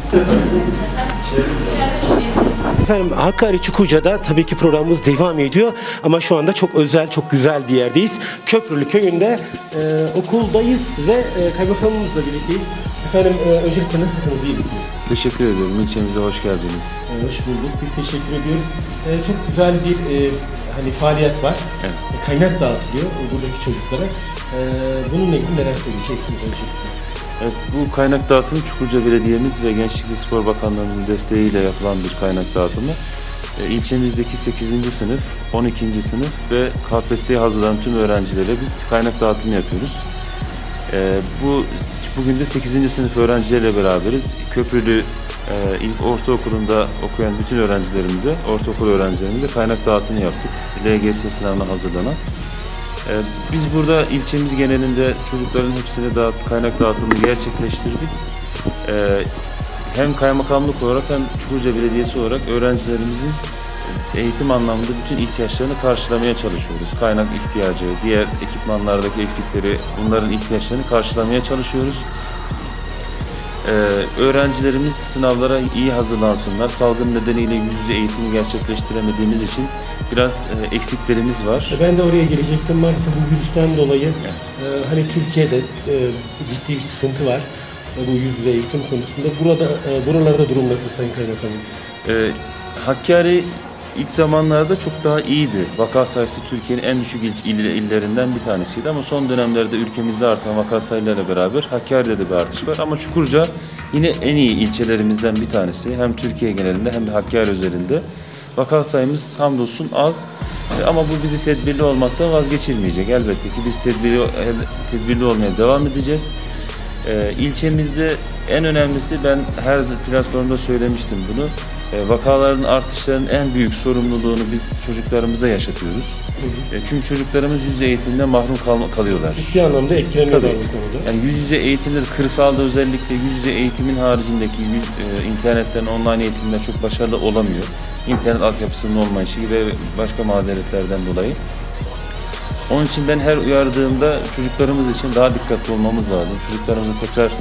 [SPEAKER 2] Efendim Hakkari Çukurca'da tabii ki programımız devam ediyor ama şu anda çok özel, çok güzel bir yerdeyiz. Köprülü köyünde e, okuldayız ve e, kaymakamımızla birlikteyiz. Efendim e, öncelikle nasılsınız, iyi misiniz?
[SPEAKER 15] Teşekkür ediyorum. İlçemize hoş geldiniz.
[SPEAKER 2] E, hoş bulduk, biz teşekkür ediyoruz. E, çok güzel bir e, hani faaliyet var.
[SPEAKER 15] Evet.
[SPEAKER 2] E, kaynak dağıtılıyor e, buradaki çocuklara. E, bununla ilgili neler söyleyeceksiniz öncelikle?
[SPEAKER 15] Evet, bu kaynak dağıtımı Çukurca Belediye'miz ve Gençlik ve Spor Bakanlığımızın desteğiyle yapılan bir kaynak dağıtımı. E, İlçemizdeki 8. sınıf, 12. sınıf ve KPSS'ye hazırlanan tüm öğrencilere biz kaynak dağıtımı yapıyoruz. E, bu bugün de 8. sınıf öğrencileriyle beraberiz. Köprülü e, ilk ortaokulunda okuyan bütün öğrencilerimize, ortaokul öğrencilerimize kaynak dağıtımı yaptık. LGS sınavına hazırlanan. Ee, Biz burada ilçemiz genelinde çocukların hepsine dağıt, kaynak dağıtımını gerçekleştirdik. Ee, Hem kaymakamlık olarak hem Çukurca Belediyesi olarak öğrencilerimizin eğitim anlamında bütün ihtiyaçlarını karşılamaya çalışıyoruz. Kaynak ihtiyacı, diğer ekipmanlardaki eksikleri, bunların ihtiyaçlarını karşılamaya çalışıyoruz. Ee, öğrencilerimiz sınavlara iyi hazırlansınlar. Salgın nedeniyle yüz yüze eğitimi gerçekleştiremediğimiz için biraz e, eksiklerimiz var.
[SPEAKER 2] E, Ben de oraya gelecektim. Maalesef bu virüsten dolayı e, hani Türkiye'de e, ciddi bir sıkıntı var. E, bu yüz yüze eğitim konusunda. Burada e, buralarda durum nasıl Sayın Kaymakamım?
[SPEAKER 15] Hakkari ilk zamanlarda çok daha iyiydi. Vaka sayısı Türkiye'nin en düşük il, il- illerinden bir tanesiydi ama son dönemlerde ülkemizde artan vaka sayılarıyla beraber Hakkari'de de bir artış var. Ama Çukurca yine en iyi ilçelerimizden bir tanesi. Hem Türkiye genelinde hem de Hakkari özelinde. Vaka sayımız hamdolsun az E, ama bu bizi tedbirli olmaktan vazgeçirmeyecek. Elbette ki biz tedbirli, tedbirli olmaya devam edeceğiz. Ee, ilçemizde en önemlisi ben her platformda söylemiştim bunu. Ee, vakaların artışlarının en büyük sorumluluğunu biz çocuklarımıza yaşatıyoruz. Ee, çünkü çocuklarımız yüz yüze eğitimden mahrum kalma, kalıyorlar.
[SPEAKER 2] Ciddi anlamda etkileniyorlar bu konuda.
[SPEAKER 15] Yani yüz yüze eğitimler, kırsalda özellikle yüz yüze eğitimin haricindeki yüz, e, internetten online eğitimler çok başarılı olamıyor. İnternet altyapısının olmayışı ve başka mazeretlerden dolayı. Onun için ben her uyardığımda çocuklarımız için daha dikkatli olmamız lazım. Çocuklarımızı tekrar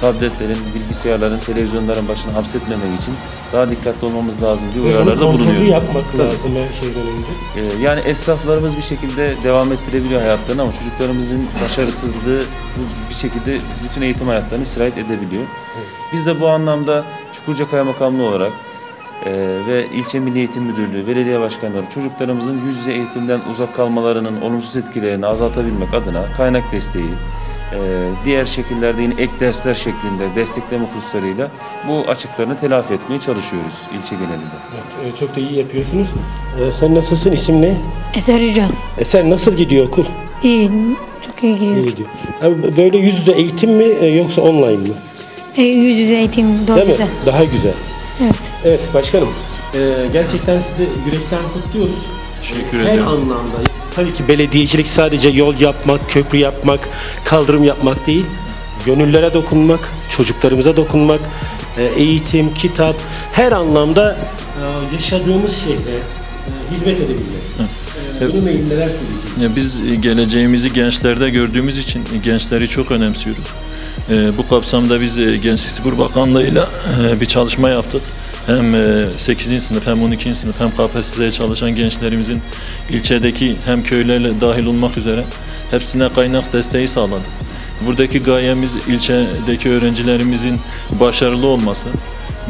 [SPEAKER 15] tabletlerin, bilgisayarların, televizyonların başına hapsetmemek için daha dikkatli olmamız lazım diye uyarılarda bulunuyorum.
[SPEAKER 2] yapmak
[SPEAKER 15] Tabii.
[SPEAKER 2] lazım her şeyden önce.
[SPEAKER 15] Ee, yani esnaflarımız bir şekilde devam ettirebiliyor hayatlarını ama çocuklarımızın başarısızlığı bu bir şekilde bütün eğitim hayatlarını sirayet edebiliyor. Biz de bu anlamda Çukurca Kaymakamlığı olarak e, ve İlçe Milli Eğitim Müdürlüğü, belediye başkanları çocuklarımızın yüz yüze eğitimden uzak kalmalarının olumsuz etkilerini azaltabilmek adına kaynak desteği, e, diğer şekillerde yine ek dersler şeklinde destekleme kurslarıyla bu açıklarını telafi etmeye çalışıyoruz ilçe genelinde.
[SPEAKER 2] Evet, e, çok da iyi yapıyorsunuz. E, sen nasılsın? İsim ne?
[SPEAKER 22] Eser Yücel.
[SPEAKER 2] Eser nasıl gidiyor okul?
[SPEAKER 22] İyi, çok iyi gidiyor.
[SPEAKER 2] İyi gidiyor. Ha, Böyle yüz yüze eğitim mi e, yoksa online mı?
[SPEAKER 22] E, yüz yüze eğitim doğru
[SPEAKER 2] Değil
[SPEAKER 22] güzel.
[SPEAKER 2] mi? Daha güzel.
[SPEAKER 22] Evet.
[SPEAKER 2] Evet başkanım. e, gerçekten sizi yürekten kutluyoruz.
[SPEAKER 17] Teşekkür
[SPEAKER 2] Her
[SPEAKER 17] ederim.
[SPEAKER 2] anlamda. Tabii ki belediyecilik sadece yol yapmak, köprü yapmak, kaldırım yapmak değil. Gönüllere dokunmak, çocuklarımıza dokunmak, e, eğitim, kitap, her anlamda e, yaşadığımız şehre e, hizmet edebilmek. E, Bununla ilgili neler söyleyeceksiniz?
[SPEAKER 17] Ya Biz geleceğimizi gençlerde gördüğümüz için gençleri çok önemsiyoruz. E, Bu kapsamda biz e, Gençlik Spor Bakanlığı'yla e, bir çalışma yaptık. Hem e, 8. sınıf hem 12. sınıf hem KPSS'ye çalışan gençlerimizin ilçedeki hem köylerle dahil olmak üzere hepsine kaynak desteği sağladık. Buradaki gayemiz ilçedeki öğrencilerimizin başarılı olması.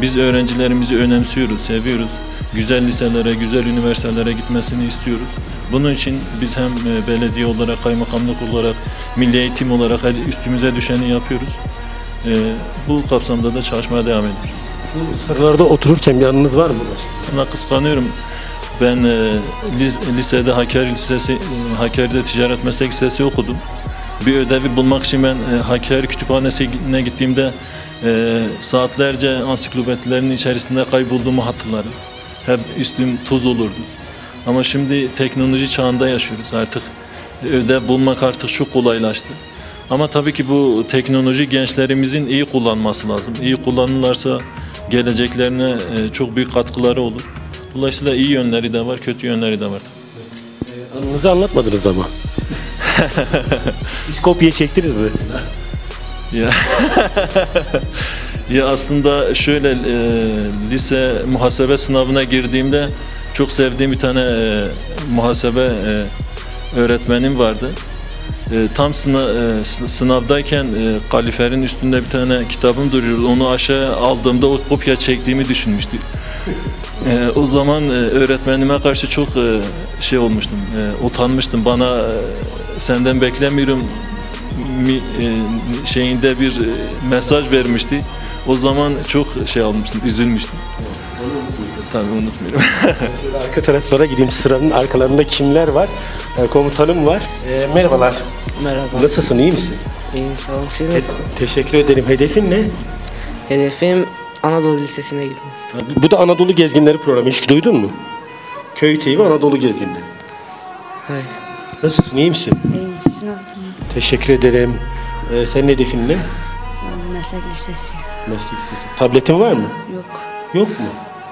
[SPEAKER 17] Biz öğrencilerimizi önemsiyoruz, seviyoruz. Güzel liselere, güzel üniversitelere gitmesini istiyoruz. Bunun için biz hem e, belediye olarak, kaymakamlık olarak, milli eğitim olarak üstümüze düşeni yapıyoruz. E, Bu kapsamda da çalışmaya devam ediyoruz.
[SPEAKER 2] Bu sıralarda otururken bir anınız var mı?
[SPEAKER 17] Aslında kıskanıyorum. Ben e, lis- lisede Hakkari Lisesi, Hakkari'de ticaret meslek lisesi okudum. Bir ödevi bulmak için ben Hakkari Kütüphanesi'ne gittiğimde e, saatlerce ansiklopedilerin içerisinde kaybolduğumu hatırlarım. Hep üstüm tuz olurdu. Ama şimdi teknoloji çağında yaşıyoruz. Artık ödev bulmak artık çok kolaylaştı. Ama tabii ki bu teknoloji gençlerimizin iyi kullanması lazım. İyi kullanırlarsa geleceklerine e, çok büyük katkıları olur. Dolayısıyla iyi yönleri de var, kötü yönleri de var.
[SPEAKER 2] Anınızı anlatmadınız ama. Hiç kopya çektiniz mi mesela?
[SPEAKER 17] Ya, ya aslında şöyle e, lise muhasebe sınavına girdiğimde çok sevdiğim bir tane e, muhasebe e, öğretmenim vardı. E, tam sınav, e, sı- sınavdayken e, kaliferin üstünde bir tane kitabım duruyordu. Onu aşağı aldığımda o kopya çektiğimi düşünmüştü. E, o zaman e, öğretmenime karşı çok e, şey olmuştum, e, utanmıştım. Bana e, senden beklemiyorum mi, e, şeyinde bir e, mesaj vermişti. O zaman çok şey almıştım, üzülmüştüm. Tabii unutmuyorum.
[SPEAKER 2] Şöyle arka taraflara gideyim. Sıranın arkalarında kimler var? Ee, komutanım var. Ee, merhabalar.
[SPEAKER 23] Merhaba.
[SPEAKER 2] Nasılsın, iyi misin?
[SPEAKER 23] İyiyim sağ olun. Siz
[SPEAKER 2] Te-
[SPEAKER 23] nasılsınız?
[SPEAKER 2] teşekkür ederim. Hedefin ne?
[SPEAKER 23] Hedefim Anadolu Lisesi'ne girmek.
[SPEAKER 2] Bu da Anadolu Gezginleri programı. Hiç duydun mu? Köy TV Anadolu Gezginleri.
[SPEAKER 23] Hayır.
[SPEAKER 2] Nasılsın, iyi misin?
[SPEAKER 24] İyiyim. Siz nasılsınız?
[SPEAKER 2] Teşekkür ederim. Ee, senin hedefin ne?
[SPEAKER 24] Meslek lisesi.
[SPEAKER 2] Meslek lisesi. Tabletin var mı?
[SPEAKER 24] Yok.
[SPEAKER 2] Yok mu?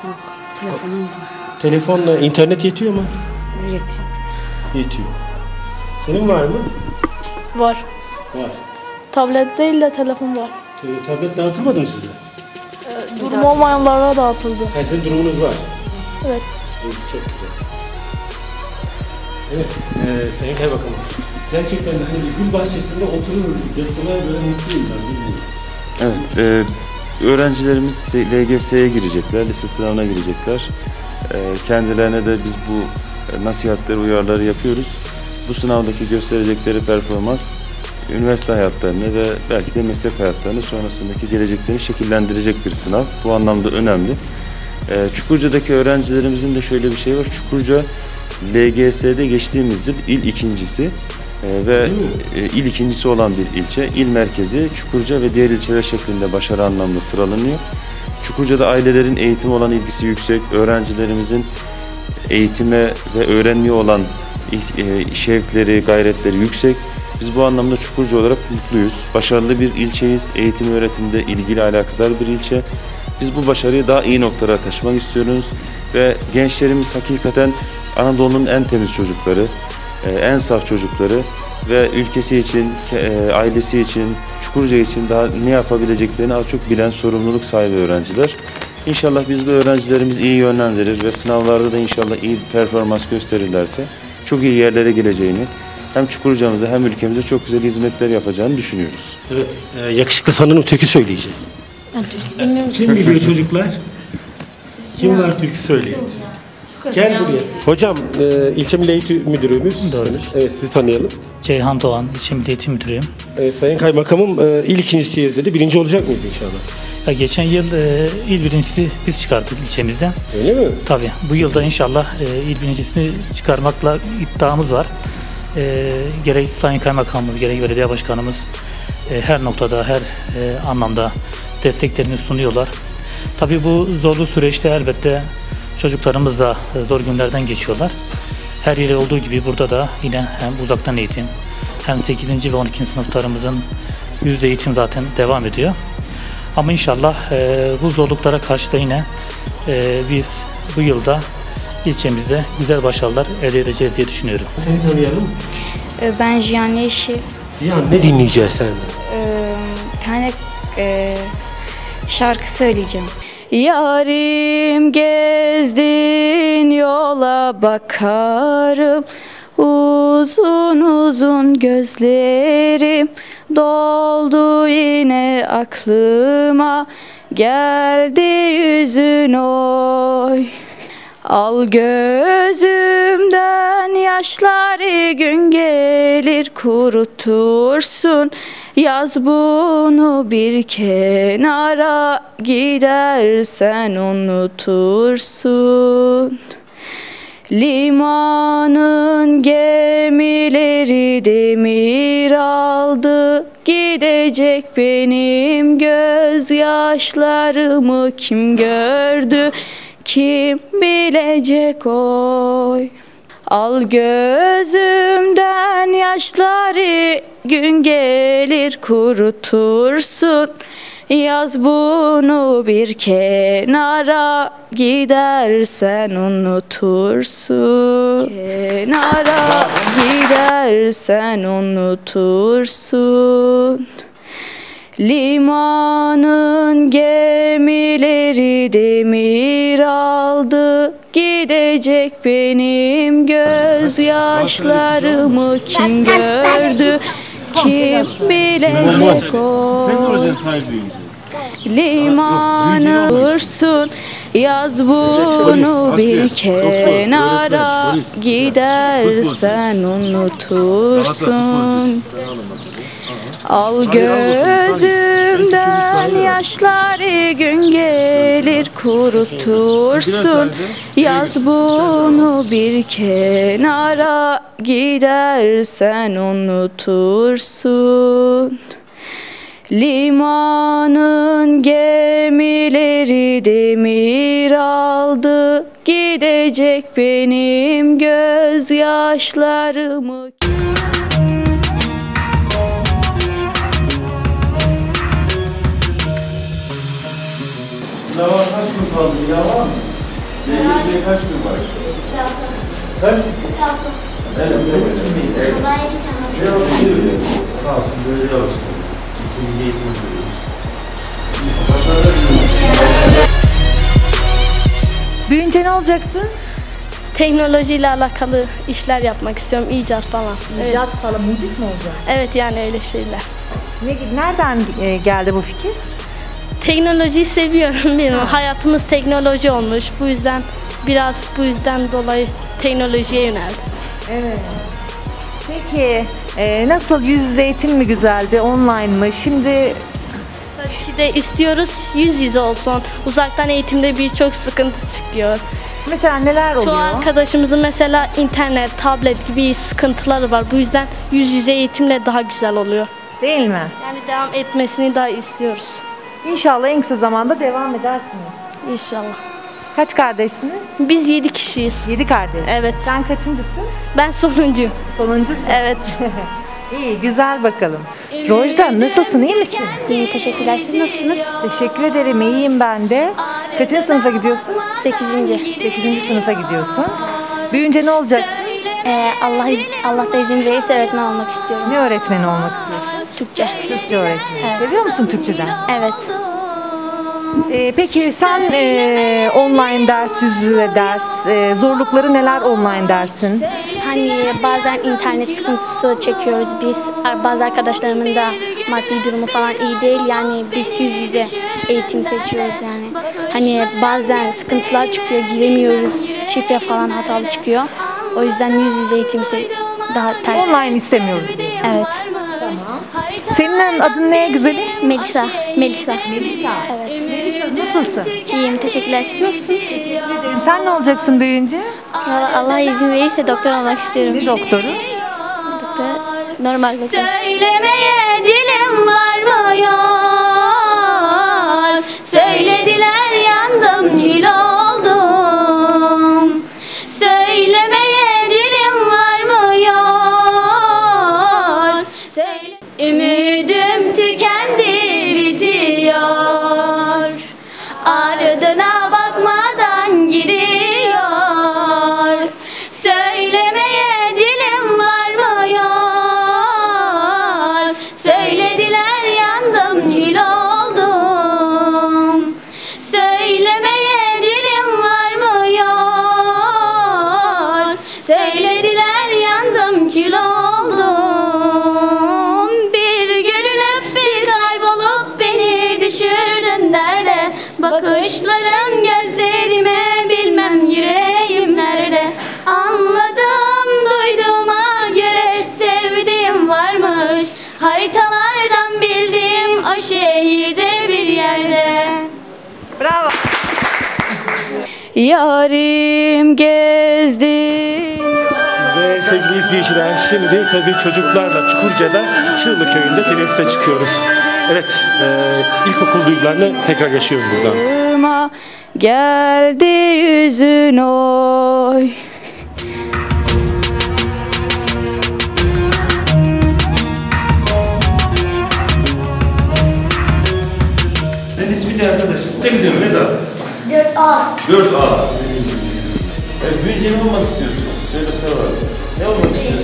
[SPEAKER 24] Yok. Telefonum var.
[SPEAKER 2] Telefonla internet yetiyor mu?
[SPEAKER 24] Yetiyor.
[SPEAKER 2] Yetiyor. Senin var mı?
[SPEAKER 25] Var.
[SPEAKER 2] Var.
[SPEAKER 25] Tablet değil de telefon var.
[SPEAKER 2] Te- Tablet dağıtılmadı mı size?
[SPEAKER 25] Ee, durum olmayanlara dağıtıldı.
[SPEAKER 2] Ha, sizin durumunuz var.
[SPEAKER 25] Evet.
[SPEAKER 2] Evet, çok güzel. Evet, e, Sayın Kaymakamım. Gerçekten hani bir gül bahçesinde otururcasına böyle mutluyum ben bilmiyorum.
[SPEAKER 15] Evet, e, öğrencilerimiz LGS'ye girecekler, lise sınavına girecekler. E, kendilerine de biz bu e, nasihatleri, uyarıları yapıyoruz. Bu sınavdaki gösterecekleri performans, üniversite hayatlarını ve belki de meslek hayatlarını sonrasındaki geleceklerini şekillendirecek bir sınav. Bu anlamda önemli. E, Çukurca'daki öğrencilerimizin de şöyle bir şey var. Çukurca LGS'de geçtiğimiz yıl il ikincisi ve e, il ikincisi olan bir ilçe. İl merkezi Çukurca ve diğer ilçeler şeklinde başarı anlamda sıralanıyor. Çukurca'da ailelerin eğitim olan ilgisi yüksek, öğrencilerimizin eğitime ve öğrenmeye olan e, şevkleri, gayretleri yüksek. Biz bu anlamda Çukurca olarak mutluyuz. Başarılı bir ilçeyiz. Eğitim öğretimde ilgili alakadar bir ilçe. Biz bu başarıyı daha iyi noktalara taşımak istiyoruz ve gençlerimiz hakikaten Anadolu'nun en temiz çocukları, en saf çocukları ve ülkesi için, e, ailesi için, Çukurca için daha ne yapabileceklerini az çok bilen sorumluluk sahibi öğrenciler. İnşallah biz bu öğrencilerimiz iyi yönlendirir ve sınavlarda da inşallah iyi performans gösterirlerse çok iyi yerlere geleceğini hem Çukurca'mıza hem ülkemize çok güzel hizmetler yapacağını düşünüyoruz.
[SPEAKER 2] Evet, e, yakışıklı sanırım türkü söyleyecek.
[SPEAKER 22] Ben Türkiye bilmiyorum.
[SPEAKER 2] Kim biliyor çocuklar? Kim var türkü söyleyen? Gel buraya. Hocam, e, ilçe Milli Eğitim Müdürümüz. Doğrudur. Evet, sizi tanıyalım.
[SPEAKER 26] Ceyhan Doğan, İlçe Milli Eğitim Müdürüyüm.
[SPEAKER 2] Evet, Sayın Kaymakamım, e, il ikincisiyiz dedi. Birinci olacak mıyız inşallah?
[SPEAKER 26] Ya geçen yıl e, il birincisi biz çıkarttık ilçemizde.
[SPEAKER 2] Öyle mi?
[SPEAKER 26] Tabii. Bu yılda inşallah e, il birincisini çıkarmakla iddiamız var. E, gerek Sayın Kaymakamımız, gerek belediye başkanımız e, her noktada, her e, anlamda desteklerini sunuyorlar. Tabii bu zorlu süreçte elbette çocuklarımız da e, zor günlerden geçiyorlar. Her yeri olduğu gibi burada da yine hem uzaktan eğitim hem 8. ve 12. sınıflarımızın yüzde eğitim zaten devam ediyor. Ama inşallah e, bu zorluklara karşı da yine e, biz bu yılda ilçemizde güzel başarılar elde edeceğiz diye düşünüyorum.
[SPEAKER 2] Seni tanıyalım.
[SPEAKER 24] Ee, Ben Jiyan Yeşil.
[SPEAKER 2] Cihan ne dinleyeceğiz senden?
[SPEAKER 24] Ee, Bir tane e, şarkı söyleyeceğim. Yarim gezdin yola bakarım. Uzun uzun gözlerim doldu yine aklıma. Geldi yüzün oy Al gözümden yaşları gün gelir kurutursun. Yaz bunu bir kenara gidersen unutursun. Limanın gemileri demir aldı Gidecek benim gözyaşlarımı kim gördü Kim bilecek oy? Al gözümden yaşları gün gelir kurutursun. Yaz bunu bir kenara gidersen unutursun. Kenara gidersen unutursun Limanın gemileri demir aldı. Gidecek benim gözyaşlarımı kim gördü? Kim bilecek o? Limanı vursun Yaz bunu bir kenara. Gidersen unutursun Al gözümden yaşları gün gelir kurutursun. Yaz bunu bir kenara gidersen unutursun. Limanın gemileri demir aldı Gidecek benim gözyaşlarımı
[SPEAKER 21] Sınava kaç gün kaldı? Ya var mı? DGS'ye kaç gün var? Kaç? Evet, sekiz gün değil. Evet. Size alışıyoruz. Sağ olsun böyle alışıyoruz. Milli eğitim görüyoruz. Başarılar diliyoruz.
[SPEAKER 8] Büyünce ne olacaksın?
[SPEAKER 27] Teknolojiyle alakalı işler yapmak istiyorum. icat falan.
[SPEAKER 8] İcat falan, mucit mi olacaksın?
[SPEAKER 27] Evet yani öyle şeyler.
[SPEAKER 8] Ne, nereden e, geldi bu fikir?
[SPEAKER 27] Teknolojiyi seviyorum bilmiyorum. Hayatımız teknoloji olmuş. Bu yüzden biraz bu yüzden dolayı teknolojiye yöneldim.
[SPEAKER 8] Evet. Peki e, nasıl yüz yüze eğitim mi güzeldi, online mı? Şimdi
[SPEAKER 27] Tabii ki de istiyoruz yüz yüze olsun. Uzaktan eğitimde birçok sıkıntı çıkıyor.
[SPEAKER 8] Mesela neler oluyor?
[SPEAKER 27] Çoğu arkadaşımızın mesela internet, tablet gibi sıkıntıları var. Bu yüzden yüz yüze eğitimle daha güzel oluyor.
[SPEAKER 8] Değil mi?
[SPEAKER 27] Yani devam etmesini daha istiyoruz.
[SPEAKER 8] İnşallah en kısa zamanda devam edersiniz.
[SPEAKER 27] İnşallah.
[SPEAKER 8] Kaç kardeşsiniz?
[SPEAKER 27] Biz yedi kişiyiz.
[SPEAKER 8] Yedi kardeş.
[SPEAKER 27] Evet.
[SPEAKER 8] Sen kaçıncısın?
[SPEAKER 27] Ben sonuncuyum.
[SPEAKER 8] Sonuncusun.
[SPEAKER 27] Evet.
[SPEAKER 8] İyi, güzel bakalım. Rojda nasılsın, iyi misin?
[SPEAKER 19] İyiyim, teşekkürler. Siz nasılsınız?
[SPEAKER 8] Teşekkür ederim, iyiyim ben de. Kaçıncı sınıfa gidiyorsun?
[SPEAKER 19] Sekizinci.
[SPEAKER 8] Sekizinci sınıfa gidiyorsun. Büyünce ne olacaksın?
[SPEAKER 19] Ee, Allah, iz- Allah da izin verirse öğretmen olmak istiyorum.
[SPEAKER 8] Ne öğretmeni olmak istiyorsun?
[SPEAKER 19] Türkçe.
[SPEAKER 8] Türkçe öğretmeni.
[SPEAKER 19] Evet.
[SPEAKER 8] Seviyor musun Türkçe ders?
[SPEAKER 19] Evet.
[SPEAKER 8] Ee, peki sen e, online ders, yüz yüze ders, e, zorlukları neler online dersin?
[SPEAKER 19] Hani bazen internet sıkıntısı çekiyoruz biz. Bazı arkadaşlarımın da maddi durumu falan iyi değil. Yani biz yüz yüze eğitim seçiyoruz yani. Hani bazen sıkıntılar çıkıyor, giremiyoruz. Şifre falan hatalı çıkıyor. O yüzden yüz yüze eğitim se- daha tercih
[SPEAKER 8] Online istemiyoruz.
[SPEAKER 19] Evet.
[SPEAKER 8] Senin adın ne güzelim?
[SPEAKER 19] Melisa. Melisa.
[SPEAKER 8] Melisa.
[SPEAKER 19] Evet.
[SPEAKER 8] Nasılsın?
[SPEAKER 19] İyiyim, teşekkürler. Siz nasılsınız?
[SPEAKER 8] Teşekkür ederim. Sen ne olacaksın büyüyünce?
[SPEAKER 19] Allah, Allah izin verirse doktor olmak istiyorum.
[SPEAKER 8] Ne doktoru?
[SPEAKER 19] Doktor, normal doktor.
[SPEAKER 24] Söylemeye dilim varmıyor Yarim gezdi
[SPEAKER 28] Ve sevgili izleyiciler şimdi tabii çocuklarla Çukurca'da Çığlı Köyü'nde teneffüse çıkıyoruz. Evet, e, ilkokul duygularını tekrar yaşıyoruz buradan.
[SPEAKER 24] Geldi yüzün oy
[SPEAKER 21] Senin ismin ne arkadaşım? Ne gidiyorsun Vedat?
[SPEAKER 29] 4A.
[SPEAKER 21] 4A. Evet, büyüyünce ne olmak istiyorsunuz? Söylesene var. Ne olmak istiyorsunuz?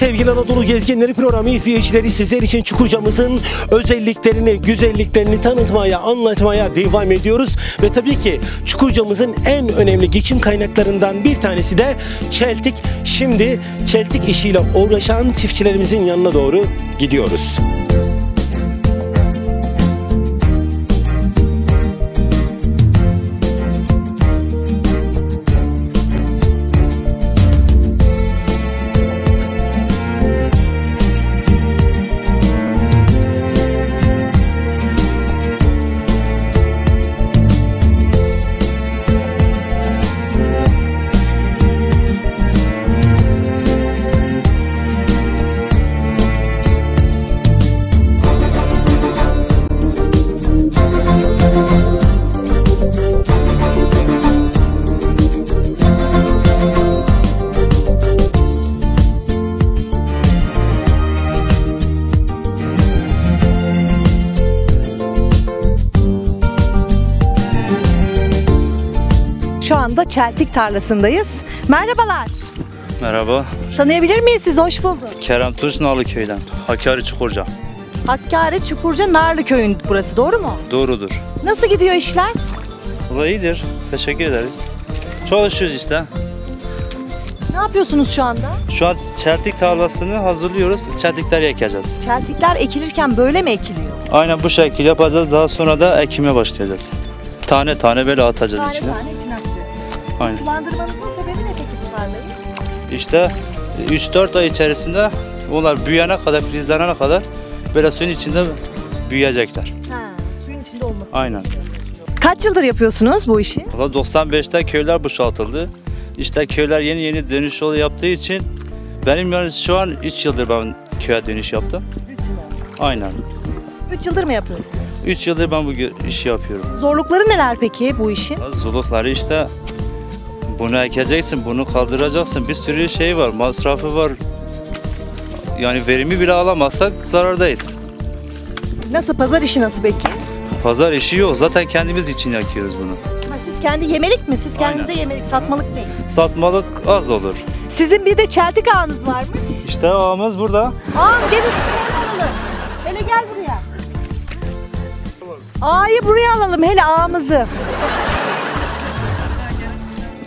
[SPEAKER 2] Sevgili Anadolu Gezginleri programı izleyicileri sizler için Çukurca'mızın özelliklerini, güzelliklerini tanıtmaya, anlatmaya devam ediyoruz. Ve tabii ki Çukurca'mızın en önemli geçim kaynaklarından bir tanesi de çeltik. Şimdi çeltik işiyle uğraşan çiftçilerimizin yanına doğru gidiyoruz.
[SPEAKER 8] Çeltik tarlasındayız. Merhabalar.
[SPEAKER 30] Merhaba,
[SPEAKER 8] Tanıyabilir miyiz sizi? Hoş bulduk.
[SPEAKER 30] Kerem Tunç Nalıköy'den, Hakkari Çukurca.
[SPEAKER 8] Hakkari, Çukurca, Narlı köyün burası doğru mu?
[SPEAKER 30] Doğrudur.
[SPEAKER 8] Nasıl gidiyor işler?
[SPEAKER 30] Da iyidir, teşekkür ederiz. Çalışıyoruz işte.
[SPEAKER 8] Ne yapıyorsunuz şu anda?
[SPEAKER 30] Şu an çeltik tarlasını hazırlıyoruz, çeltikler ekeceğiz.
[SPEAKER 8] Çeltikler ekilirken böyle mi ekiliyor?
[SPEAKER 30] Aynen bu şekil yapacağız, daha sonra da ekime başlayacağız. Tane tane böyle atacağız
[SPEAKER 8] Tane
[SPEAKER 30] içine.
[SPEAKER 8] tane.
[SPEAKER 30] Aynen.
[SPEAKER 8] Sulandırmanızın sebebi ne peki bu tarlayı?
[SPEAKER 30] İşte 3-4 ay içerisinde onlar büyüyene kadar, filizlenene kadar böyle suyun içinde büyüyecekler.
[SPEAKER 8] Ha, suyun içinde olması.
[SPEAKER 30] Aynen.
[SPEAKER 8] Kaç yıldır yapıyorsunuz bu işi?
[SPEAKER 30] Valla 95'te köyler boşaltıldı. İşte köyler yeni yeni dönüş yolu yaptığı için benim yani şu an 3 yıldır ben köye dönüş yaptım.
[SPEAKER 8] 3 yıl.
[SPEAKER 30] Aynen.
[SPEAKER 8] 3 yıldır mı yapıyorsunuz?
[SPEAKER 30] 3 yıldır ben bu işi yapıyorum.
[SPEAKER 8] Zorlukları neler peki bu işin?
[SPEAKER 30] Zulukları işte bunu ekeceksin, bunu kaldıracaksın. Bir sürü şey var, masrafı var. Yani verimi bile alamazsak zarardayız.
[SPEAKER 8] Nasıl pazar işi nasıl peki?
[SPEAKER 30] Pazar işi yok. Zaten kendimiz için yakıyoruz bunu.
[SPEAKER 8] Ha, siz kendi yemelik mi? Siz kendinize yemelik, satmalık değil.
[SPEAKER 30] Satmalık az olur.
[SPEAKER 8] Sizin bir de çeltik ağınız varmış.
[SPEAKER 30] İşte ağımız burada.
[SPEAKER 8] Aa gelin sizi alalım. Hele gel buraya. Ağayı buraya alalım hele ağamızı.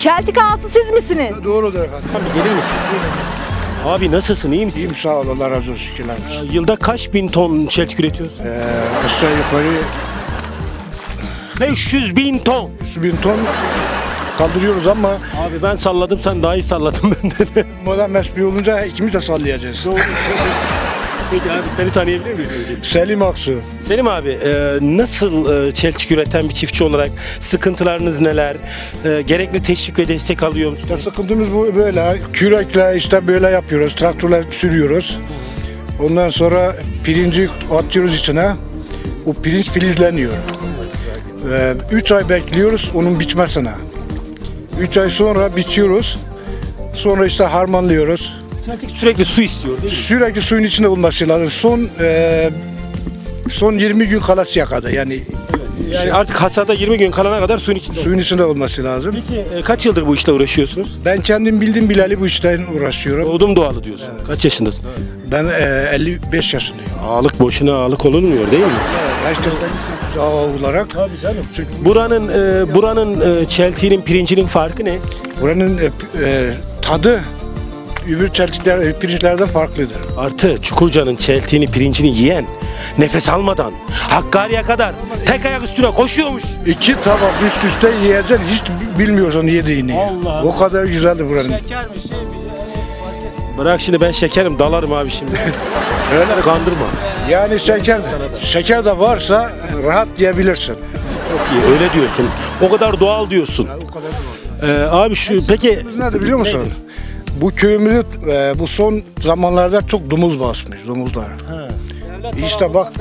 [SPEAKER 8] Çeltik ağası siz misiniz?
[SPEAKER 31] Doğrudur efendim.
[SPEAKER 2] Abi gelir misin? Abi nasılsın? iyi misin?
[SPEAKER 31] İyiyim sağ ol Allah razı olsun şükürler olsun.
[SPEAKER 2] Yılda kaç bin ton çeltik üretiyorsun?
[SPEAKER 31] Ee, aşağı yukarı
[SPEAKER 2] 500 bin ton.
[SPEAKER 31] 100 bin ton kaldırıyoruz ama
[SPEAKER 2] Abi ben salladım sen daha iyi salladın benden.
[SPEAKER 31] modern mesleği olunca ikimiz de sallayacağız.
[SPEAKER 2] Peki abi seni tanıyabilir miyiz?
[SPEAKER 31] Selim Aksu.
[SPEAKER 2] Selim abi e, nasıl e, çeltik üreten bir çiftçi olarak sıkıntılarınız neler? E, gerekli teşvik ve destek alıyor musunuz?
[SPEAKER 31] İşte sıkıntımız bu böyle. Kürekle işte böyle yapıyoruz. Traktörle sürüyoruz. Ondan sonra pirinci atıyoruz içine. O pirinç filizleniyor. 3 ay bekliyoruz onun biçmesine. 3 ay sonra biçiyoruz. Sonra işte harmanlıyoruz.
[SPEAKER 2] Çeltik sürekli su istiyor değil mi?
[SPEAKER 31] Sürekli suyun içinde olması lazım. Son e, son 20 gün kalası kadar yani
[SPEAKER 2] Yani artık hasada 20 gün kalana kadar suyun içinde.
[SPEAKER 31] suyun içinde olması lazım.
[SPEAKER 2] Peki e, kaç yıldır bu işle uğraşıyorsunuz?
[SPEAKER 31] Ben kendim bildim bileli bu işten uğraşıyorum.
[SPEAKER 2] Doğdum doğalı diyorsun. Kaç yaşındasın?
[SPEAKER 31] Ben e, 55 yaşındayım.
[SPEAKER 2] Ağalık boşuna ağalık olunmuyor değil mi?
[SPEAKER 31] Gerçekten ağa olarak.
[SPEAKER 2] Tabii canım. Buranın e, buranın e, çeltiğinin pirincinin farkı ne?
[SPEAKER 31] Buranın e, e, tadı öbür çeltikler, e, pirinçlerden farklıdır.
[SPEAKER 2] Artı Çukurca'nın çeltiğini, pirincini yiyen nefes almadan Hakkari'ye kadar tek ayak üstüne koşuyormuş.
[SPEAKER 31] İki tabak üst üste yiyeceksin hiç bilmiyorsun yediğini.
[SPEAKER 2] Allah
[SPEAKER 31] O kadar güzeldi buranın.
[SPEAKER 2] Bırak şimdi ben şekerim dalarım abi şimdi.
[SPEAKER 31] Öyle
[SPEAKER 2] kandırma.
[SPEAKER 31] Yani şeker, şeker de varsa rahat yiyebilirsin.
[SPEAKER 2] Çok iyi öyle diyorsun. O kadar doğal diyorsun. Ee, abi şu peki
[SPEAKER 31] Nerede biliyor musun? Bu köyümüzü e, bu son zamanlarda çok domuz basmış, domuzlar. İşte bak,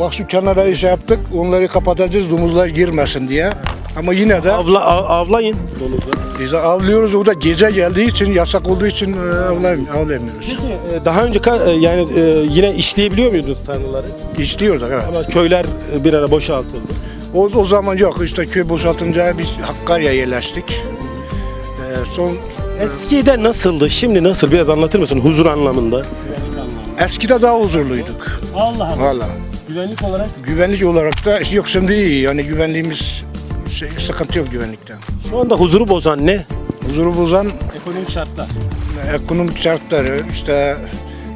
[SPEAKER 31] bak şu kenara şey yaptık, onları kapatacağız domuzlar girmesin diye. Ama yine de
[SPEAKER 2] avla av- avlayın.
[SPEAKER 31] biz avlıyoruz, o da gece geldiği için, yasak olduğu için e, avlayam- avlayamıyoruz.
[SPEAKER 2] Ee, Daha önce ka- e, yani e, yine işleyebiliyor muydunuz tarlaları?
[SPEAKER 31] İşliyorduk evet.
[SPEAKER 2] Ama köyler e, bir ara boşaltıldı.
[SPEAKER 31] O, o zaman yok, işte köy boşaltınca biz Hakkari'ye yerleştik. E, son
[SPEAKER 2] Eskiden nasıldı? Şimdi nasıl? Biraz anlatır mısın huzur anlamında?
[SPEAKER 31] Eskide daha huzurluyduk.
[SPEAKER 2] Allah
[SPEAKER 31] Valla.
[SPEAKER 2] Güvenlik olarak
[SPEAKER 31] Güvenlik olarak da yok şimdi iyi. Yani güvenliğimiz şey, sıkıntı yok güvenlikten.
[SPEAKER 2] şu anda huzuru bozan ne?
[SPEAKER 31] Huzuru bozan
[SPEAKER 2] Ekonomik şartlar.
[SPEAKER 31] ekonomik şartları işte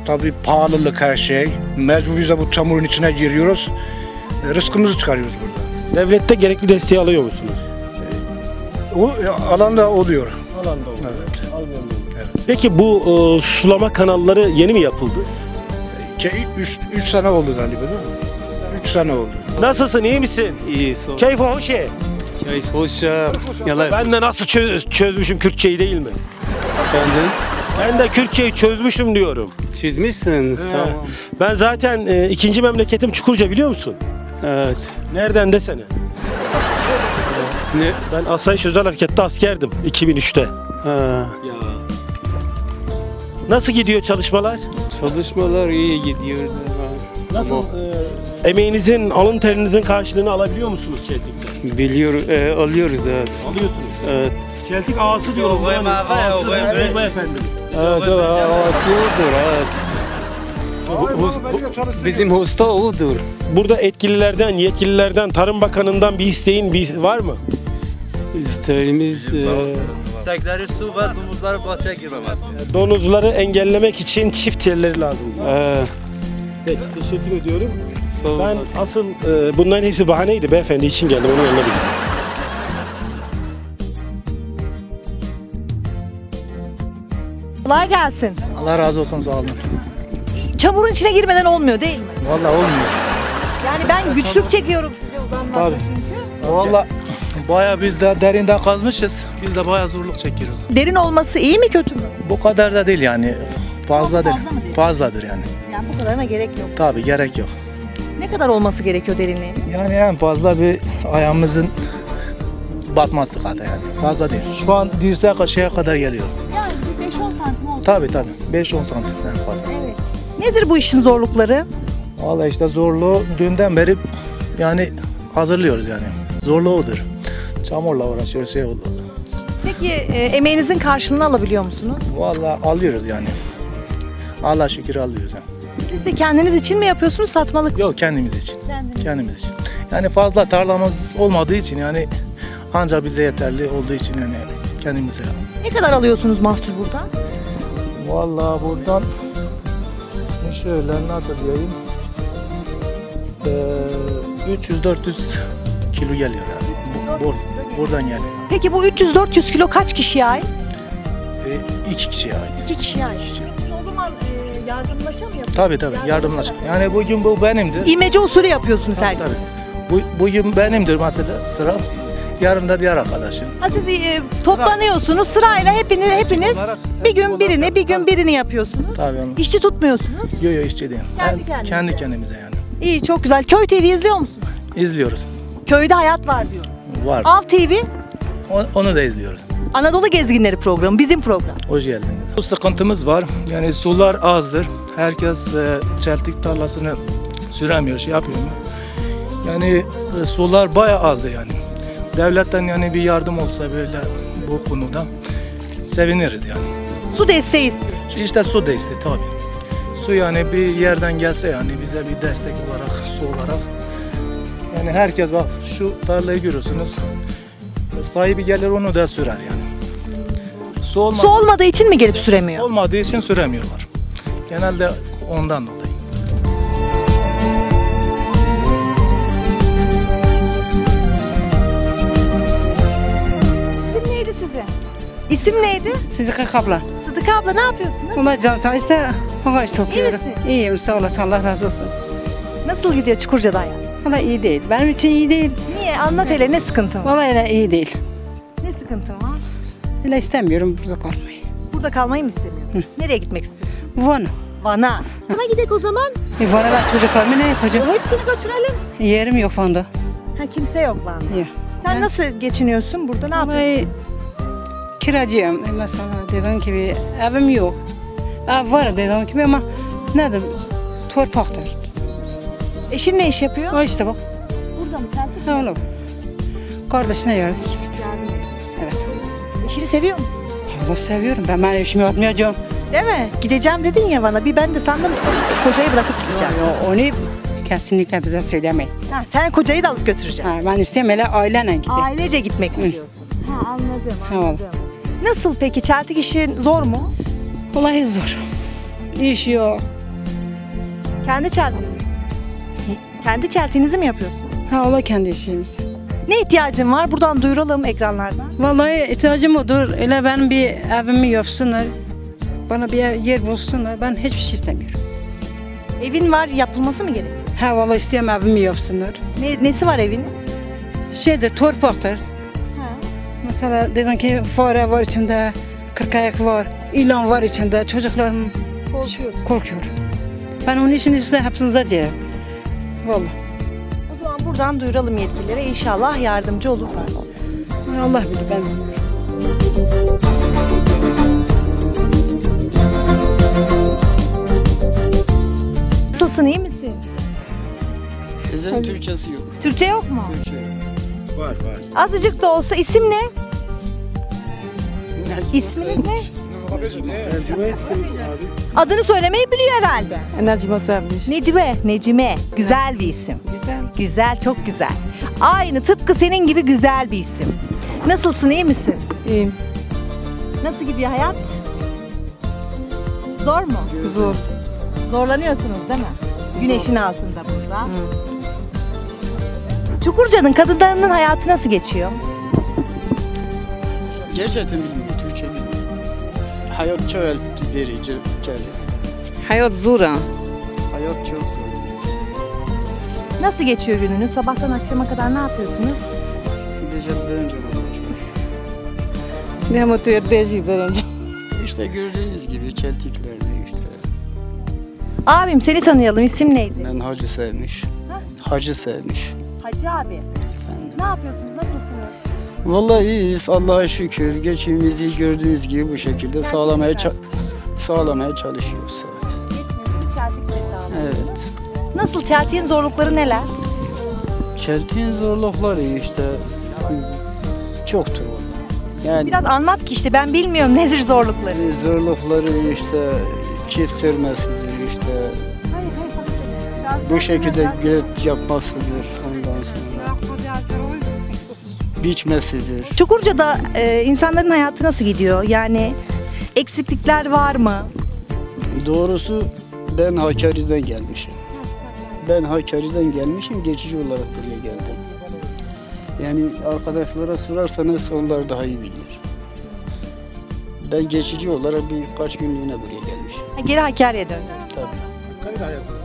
[SPEAKER 31] tabii pahalılık her şey. Mecbur biz de bu çamurun içine giriyoruz. Rızkımızı çıkarıyoruz burada.
[SPEAKER 2] Devlette gerekli desteği alıyor musunuz?
[SPEAKER 31] O alanda oluyor.
[SPEAKER 2] Alanda
[SPEAKER 31] Evet.
[SPEAKER 2] Peki bu e, sulama kanalları yeni mi yapıldı?
[SPEAKER 31] 3 sene oldu galiba değil mi? 3 sene oldu.
[SPEAKER 2] Nasılsın iyi misin?
[SPEAKER 32] İyi sağ ol.
[SPEAKER 2] Keyfi hoş ye.
[SPEAKER 32] Keyif hoş ya. Yalan.
[SPEAKER 2] Ben de nasıl çö- çözmüşüm Kürtçeyi değil mi?
[SPEAKER 32] Efendim?
[SPEAKER 2] Ben de Kürtçeyi çözmüşüm diyorum.
[SPEAKER 32] Çizmişsin. Tamam.
[SPEAKER 2] Ben zaten e, ikinci memleketim Çukurca biliyor musun?
[SPEAKER 32] Evet.
[SPEAKER 2] Nereden desene.
[SPEAKER 32] Ne?
[SPEAKER 2] Ben Asayiş Özel Hareket'te askerdim 2003'te.
[SPEAKER 32] Ha.
[SPEAKER 2] Nasıl gidiyor çalışmalar?
[SPEAKER 32] Çalışmalar iyi gidiyor.
[SPEAKER 2] Nasıl? e, emeğinizin, alın terinizin karşılığını alabiliyor musunuz Çeltik'te?
[SPEAKER 32] Biliyor, e, alıyoruz evet.
[SPEAKER 2] Alıyorsunuz.
[SPEAKER 32] Evet.
[SPEAKER 2] Çeltik ağası diyorum.
[SPEAKER 32] Yok,
[SPEAKER 2] Ağası
[SPEAKER 32] yok,
[SPEAKER 2] da
[SPEAKER 32] yok.
[SPEAKER 2] Bey efendim.
[SPEAKER 32] Evet, o havası odur, evet. Bizim hosta odur.
[SPEAKER 2] Burada etkililerden, yetkililerden, Tarım Bakanı'ndan bir isteğin bir var mı?
[SPEAKER 32] İsteğimiz e,
[SPEAKER 30] Tekleri su ve domuzlar bahçeye girmemez.
[SPEAKER 2] Donuzları engellemek için çift telleri lazım.
[SPEAKER 32] e,
[SPEAKER 2] Peki, teşekkür ediyorum.
[SPEAKER 32] sağ
[SPEAKER 2] Ben
[SPEAKER 32] olasın.
[SPEAKER 2] asıl e, bunların hepsi bahaneydi beyefendi için geldim onun yanına.
[SPEAKER 8] Kolay gelsin.
[SPEAKER 33] Allah razı olsun sağ olun.
[SPEAKER 8] Çamurun içine girmeden olmuyor değil mi?
[SPEAKER 33] Vallahi olmuyor.
[SPEAKER 8] Yani ben güçlük çekiyorum size uzanmakta
[SPEAKER 33] Tabii.
[SPEAKER 8] çünkü.
[SPEAKER 33] Vallahi baya biz de derinden kazmışız. Biz de baya zorluk çekiyoruz.
[SPEAKER 8] Derin olması iyi mi kötü mü?
[SPEAKER 33] Bu kadar da değil yani. Fazla değil. Fazladır yani.
[SPEAKER 8] Yani bu kadarına gerek yok.
[SPEAKER 33] Tabii gerek yok.
[SPEAKER 8] Ne kadar olması gerekiyor derinliğin?
[SPEAKER 33] Yani en fazla bir ayağımızın batması kadar yani. Fazla değil. Şu an dirseğe şeye kadar geliyor.
[SPEAKER 8] Yani 5-10 santim olsun.
[SPEAKER 33] Tabii tabii. 5-10 santim en fazla.
[SPEAKER 8] Evet. Nedir bu işin zorlukları?
[SPEAKER 33] Vallahi işte zorluğu dünden beri yani hazırlıyoruz yani. Zorluğu odur. Çamurla uğraşıyoruz şey oldu.
[SPEAKER 8] Peki e, emeğinizin karşılığını alabiliyor musunuz?
[SPEAKER 33] Vallahi alıyoruz yani. Allah şükür alıyoruz yani.
[SPEAKER 8] Siz de kendiniz için mi yapıyorsunuz satmalık?
[SPEAKER 33] Yok kendimiz için.
[SPEAKER 8] Kendiniz.
[SPEAKER 33] Kendimiz için. Yani fazla tarlamız olmadığı için yani ancak bize yeterli olduğu için yani kendimize.
[SPEAKER 8] Ne kadar alıyorsunuz mahsul buradan?
[SPEAKER 33] Vallahi buradan şöyle nasıl diyeyim ee, 300-400 kilo geliyor yani. Bu- bur- buradan geliyor.
[SPEAKER 8] Peki bu 300-400 kilo kaç kişiye ait?
[SPEAKER 33] Ee, iki kişiye ait.
[SPEAKER 8] İki kişiye ait. Siz o zaman e, yardımlaşa mı yapıyorsunuz?
[SPEAKER 33] Tabii tabii yardımlaş. Yani bugün bu benimdir.
[SPEAKER 8] İmece usulü yapıyorsunuz her gün.
[SPEAKER 33] Tabii. Bu, bugün benimdir mesela sıra. Yarın da diğer arkadaşım.
[SPEAKER 8] Ha siz e, toplanıyorsunuz sırayla hepiniz hepiniz bir gün birini bir gün birini yapıyorsunuz.
[SPEAKER 33] Tabii onu.
[SPEAKER 8] İşçi tutmuyorsunuz.
[SPEAKER 33] Yo yo işçi değil.
[SPEAKER 8] Kendi
[SPEAKER 33] Ben
[SPEAKER 8] kendinize.
[SPEAKER 33] kendi kendimize yani.
[SPEAKER 8] İyi çok güzel. Köy TV izliyor musunuz?
[SPEAKER 33] İzliyoruz.
[SPEAKER 8] Köyde hayat var diyoruz.
[SPEAKER 33] Var.
[SPEAKER 8] Al TV
[SPEAKER 33] O- Onu da izliyoruz.
[SPEAKER 8] Anadolu Gezginleri programı bizim program.
[SPEAKER 33] Hoş geldiniz. Bu sıkıntımız var. Yani sular azdır. Herkes e, çeltik tarlasını süremiyor, şey yapıyor mu? Yani e, sular bayağı azdır yani. Devletten yani bir yardım olsa böyle bu konuda seviniriz yani.
[SPEAKER 8] Su desteği istiyor.
[SPEAKER 33] İşte su desteği tabii. Su yani bir yerden gelse yani bize bir destek olarak, su olarak. Yani herkes bak şu tarlayı görüyorsunuz. Sahibi gelir onu da sürer yani. su, olmadı-
[SPEAKER 8] Su olmadığı için mi gelip süremiyor?
[SPEAKER 33] Olmadığı için süremiyorlar. Genelde ondan dolayı.
[SPEAKER 8] İsim neydi sizin? İsim neydi?
[SPEAKER 34] Sıdıka abla.
[SPEAKER 8] Sıdıka abla ne yapıyorsunuz?
[SPEAKER 34] Valla can sağ işte ağaç topluyorum.
[SPEAKER 8] misin?
[SPEAKER 34] İyiyim sağ olasın Allah razı olsun.
[SPEAKER 8] Nasıl gidiyor Çukurca'da hayat?
[SPEAKER 34] Valla iyi değil. Benim için iyi değil.
[SPEAKER 8] Niye? Anlat hele ne sıkıntın var?
[SPEAKER 34] Valla öyle iyi değil.
[SPEAKER 8] Ne sıkıntın var?
[SPEAKER 34] Öyle istemiyorum burada kalmayı.
[SPEAKER 8] Burada kalmayı mı istemiyorsun? Nereye gitmek istiyorsun?
[SPEAKER 34] Van'a.
[SPEAKER 8] Van'a. Van'a gidelim o zaman.
[SPEAKER 34] E, Van'a ben çocuklarımı ne yapacağım?
[SPEAKER 8] Hepsini götürelim.
[SPEAKER 34] Yerim yok Van'da.
[SPEAKER 8] Ha kimse yok Van'da.
[SPEAKER 34] Yok.
[SPEAKER 8] Sen nasıl geçiniyorsun burada? Ne yapıyorsun?
[SPEAKER 34] Kiracıyım. E, Mesela dediğim gibi evim yok. Ev var dediğim gibi ama nedir? Torpaktır.
[SPEAKER 8] Eşin ne iş yapıyor?
[SPEAKER 34] O işte bak.
[SPEAKER 8] Burada mı? Çeltik
[SPEAKER 34] Ha, onu. Kardeşine yardım. Evet.
[SPEAKER 8] Eşini seviyor musun?
[SPEAKER 34] Allah seviyorum. Ben benim işimi yapmayacağım.
[SPEAKER 8] Değil mi? Gideceğim dedin ya bana. Bir ben de sandım sen kocayı bırakıp gideceğim.
[SPEAKER 34] Yo, onu kesinlikle bize söylemeyin.
[SPEAKER 8] Ha, sen kocayı da alıp götüreceksin.
[SPEAKER 34] Ha, ben istiyorum öyle aileyle gideyim.
[SPEAKER 8] Ailece gitmek istiyorsun. Ha anladım anladım. Nasıl peki çeltik işin zor mu?
[SPEAKER 34] Vallahi zor. İş yok.
[SPEAKER 8] Kendi çeltik. Kendi çeltiğinizi mi yapıyorsun?
[SPEAKER 34] Ha ola kendi işimiz.
[SPEAKER 8] Ne ihtiyacın var? Buradan duyuralım ekranlardan.
[SPEAKER 34] Vallahi ihtiyacım odur. Öyle benim bir evimi yapsınlar. Bana bir yer bulsunlar. Ben hiçbir şey istemiyorum.
[SPEAKER 8] Evin var yapılması mı gerekiyor?
[SPEAKER 34] Ha vallahi istiyorum evimi yapsınlar.
[SPEAKER 8] Ne, nesi var evin?
[SPEAKER 34] Şeyde torpaktır. Mesela dedim ki fare var içinde, kırkayak var, ilan var içinde. Çocuklarım
[SPEAKER 8] Korkuyorsun.
[SPEAKER 34] korkuyor. Ben onun için size hepsini zaten. Vallahi.
[SPEAKER 8] O zaman buradan duyuralım yetkililere. İnşallah yardımcı olurlar size.
[SPEAKER 34] Allah bilir ben bilmiyorum.
[SPEAKER 8] Nasılsın iyi misin?
[SPEAKER 35] Ezen Türkçesi yok.
[SPEAKER 8] Türkçe yok mu?
[SPEAKER 35] Var var.
[SPEAKER 8] Azıcık da olsa isim ne? İsminiz ne? Adını söylemeyi biliyor herhalde.
[SPEAKER 34] Necime sevmiş.
[SPEAKER 8] Necime, Necime. Güzel bir isim.
[SPEAKER 34] Güzel.
[SPEAKER 8] Güzel, çok güzel. Aynı tıpkı senin gibi güzel bir isim. Nasılsın, iyi misin?
[SPEAKER 34] İyiyim.
[SPEAKER 8] Nasıl gidiyor hayat? Zor mu?
[SPEAKER 34] Zor.
[SPEAKER 8] Zorlanıyorsunuz değil mi? Güneşin altında burada. Çukurca'nın kadınlarının hayatı nasıl geçiyor?
[SPEAKER 35] Gerçekten bilmiyorum. Hayat çok el verici. Geldi.
[SPEAKER 34] Hayat zor ha.
[SPEAKER 35] Hayat çok zor.
[SPEAKER 8] Nasıl geçiyor gününüz? Sabahtan akşama kadar ne yapıyorsunuz?
[SPEAKER 35] Gideceğim önce
[SPEAKER 34] Ne mutlu edeceğim önce.
[SPEAKER 35] İşte gördüğünüz gibi çeltiklerini işte.
[SPEAKER 8] Abim seni tanıyalım. İsim neydi?
[SPEAKER 35] Ben hacı sevmiş. Hacı sevmiş.
[SPEAKER 8] Hacı abi. Ne yapıyorsunuz?
[SPEAKER 35] Vallahi iyiyiz Allah'a şükür. Geçimimizi gördüğünüz gibi bu şekilde sağlamaya ça- sağlamaya çalışıyoruz. Evet.
[SPEAKER 8] Geçmenizi çeltikle
[SPEAKER 35] evet.
[SPEAKER 8] Nasıl? Çeltiğin zorlukları neler?
[SPEAKER 35] Çeltiğin zorlukları işte çoktur. Yani
[SPEAKER 8] Biraz anlat ki işte ben bilmiyorum nedir zorlukları.
[SPEAKER 35] zorlukları işte çift sürmesidir işte bu şekilde göt yapmasıdır biçmesidir.
[SPEAKER 8] Çukurca'da e, insanların hayatı nasıl gidiyor? Yani eksiklikler var mı?
[SPEAKER 35] Doğrusu ben Hakkari'den gelmişim. Ben Hakkari'den gelmişim geçici olarak buraya geldim. Yani arkadaşlara sorarsanız onlar daha iyi bilir. Ben geçici olarak birkaç günlüğüne buraya gelmişim.
[SPEAKER 8] Ha, geri Hakkari'ye döndünüz.
[SPEAKER 35] Tabii.
[SPEAKER 8] Hakkari'de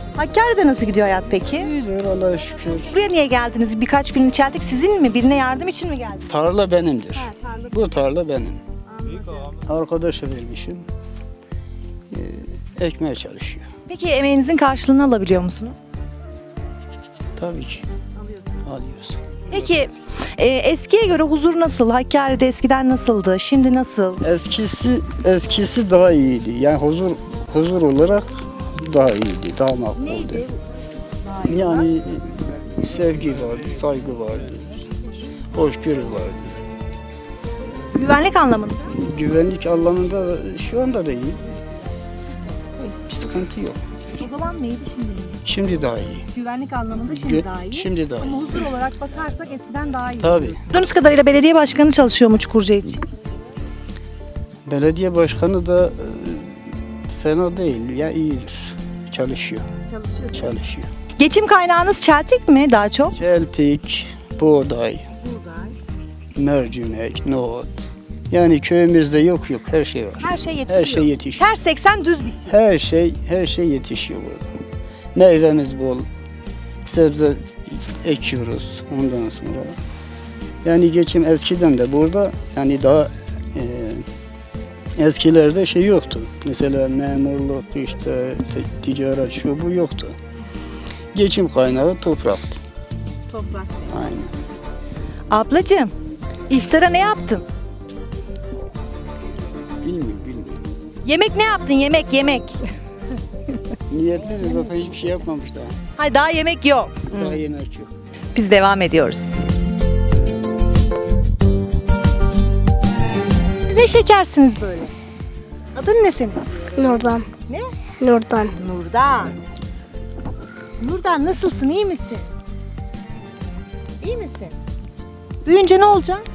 [SPEAKER 8] nasıl gidiyor hayat peki?
[SPEAKER 35] İyidir Allah'a şükür.
[SPEAKER 8] Buraya niye geldiniz? Birkaç gün çeltik sizin mi? Birine yardım için mi geldiniz?
[SPEAKER 35] Tarla benimdir. Bu tarla benim. Arkadaşa vermişim. Ee, ekmeğe çalışıyor.
[SPEAKER 8] Peki emeğinizin karşılığını alabiliyor musunuz?
[SPEAKER 35] Tabii ki. Alıyoruz.
[SPEAKER 8] Peki e, eskiye göre huzur nasıl? Hakkari'de eskiden nasıldı? Şimdi nasıl?
[SPEAKER 35] Eskisi eskisi daha iyiydi. Yani huzur huzur olarak daha iyiydi, daha makbuldü. Yani sevgi vardı, saygı vardı, hoşgörü vardı.
[SPEAKER 8] Güvenlik anlamında.
[SPEAKER 35] Güvenlik anlamında da şu anda da iyi. Bir sıkıntı yok.
[SPEAKER 8] O zaman mıydı şimdi?
[SPEAKER 35] Şimdi daha iyi.
[SPEAKER 8] Güvenlik anlamında şimdi
[SPEAKER 35] Gö-
[SPEAKER 8] daha iyi.
[SPEAKER 35] şimdi daha
[SPEAKER 8] Ama
[SPEAKER 35] iyi.
[SPEAKER 8] huzur olarak bakarsak eskiden daha iyi.
[SPEAKER 35] Tabii.
[SPEAKER 8] Duyduğunuz kadarıyla belediye başkanı çalışıyor mu Çukurca için?
[SPEAKER 35] Belediye başkanı da e, fena değil. Ya iyidir. Çalışıyor.
[SPEAKER 8] Çalışıyor.
[SPEAKER 35] Çalışıyor.
[SPEAKER 8] Geçim kaynağınız çeltik mi daha çok?
[SPEAKER 35] Çeltik, buğday, mercimek, nohut. Yani köyümüzde yok yok her şey var.
[SPEAKER 8] Her şey yetişiyor.
[SPEAKER 35] Her şey yetişiyor.
[SPEAKER 8] Her 80 düz bitiyor.
[SPEAKER 35] Her şey her şey yetişiyor burada. Meyvemiz bol. Sebze ekiyoruz ondan sonra. Yani geçim eskiden de burada yani daha eskilerde şey yoktu. Mesela memurluk işte te- ticaret şu bu yoktu. Geçim kaynağı topraktı.
[SPEAKER 8] Toprak.
[SPEAKER 35] Aynen.
[SPEAKER 8] Ablacığım, iftara ne yaptın?
[SPEAKER 35] Bilmiyorum bilmiyorum.
[SPEAKER 8] Yemek ne yaptın? Yemek, yemek.
[SPEAKER 35] Niyetli de zaten hiçbir şey yapmamış daha.
[SPEAKER 8] Hayır daha yemek yok.
[SPEAKER 35] Daha yemek yok.
[SPEAKER 8] Biz devam ediyoruz. Ne şekersiniz böyle? Adın ne senin?
[SPEAKER 29] Nurdan.
[SPEAKER 8] Ne?
[SPEAKER 29] Nurdan.
[SPEAKER 8] Nurdan. Nurdan nasılsın? İyi misin? İyi misin? Büyüyünce ne olacaksın?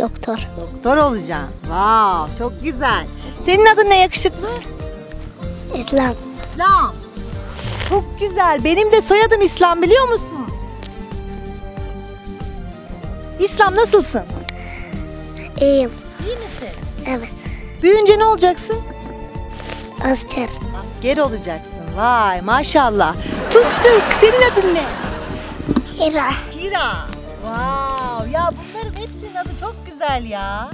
[SPEAKER 29] Doktor.
[SPEAKER 8] Doktor olacaksın. Wow, çok güzel. Senin adın ne yakışıklı?
[SPEAKER 29] İslam.
[SPEAKER 8] İslam. Çok güzel. Benim de soyadım İslam biliyor musun? İslam nasılsın?
[SPEAKER 29] İyiyim.
[SPEAKER 8] İyi misin?
[SPEAKER 29] Evet.
[SPEAKER 8] Büyüyünce ne olacaksın?
[SPEAKER 29] Asker.
[SPEAKER 8] Asker olacaksın. Vay maşallah. Fıstık senin adın ne?
[SPEAKER 29] Hira.
[SPEAKER 8] Hira. Wow ya bunların hepsinin adı çok güzel ya.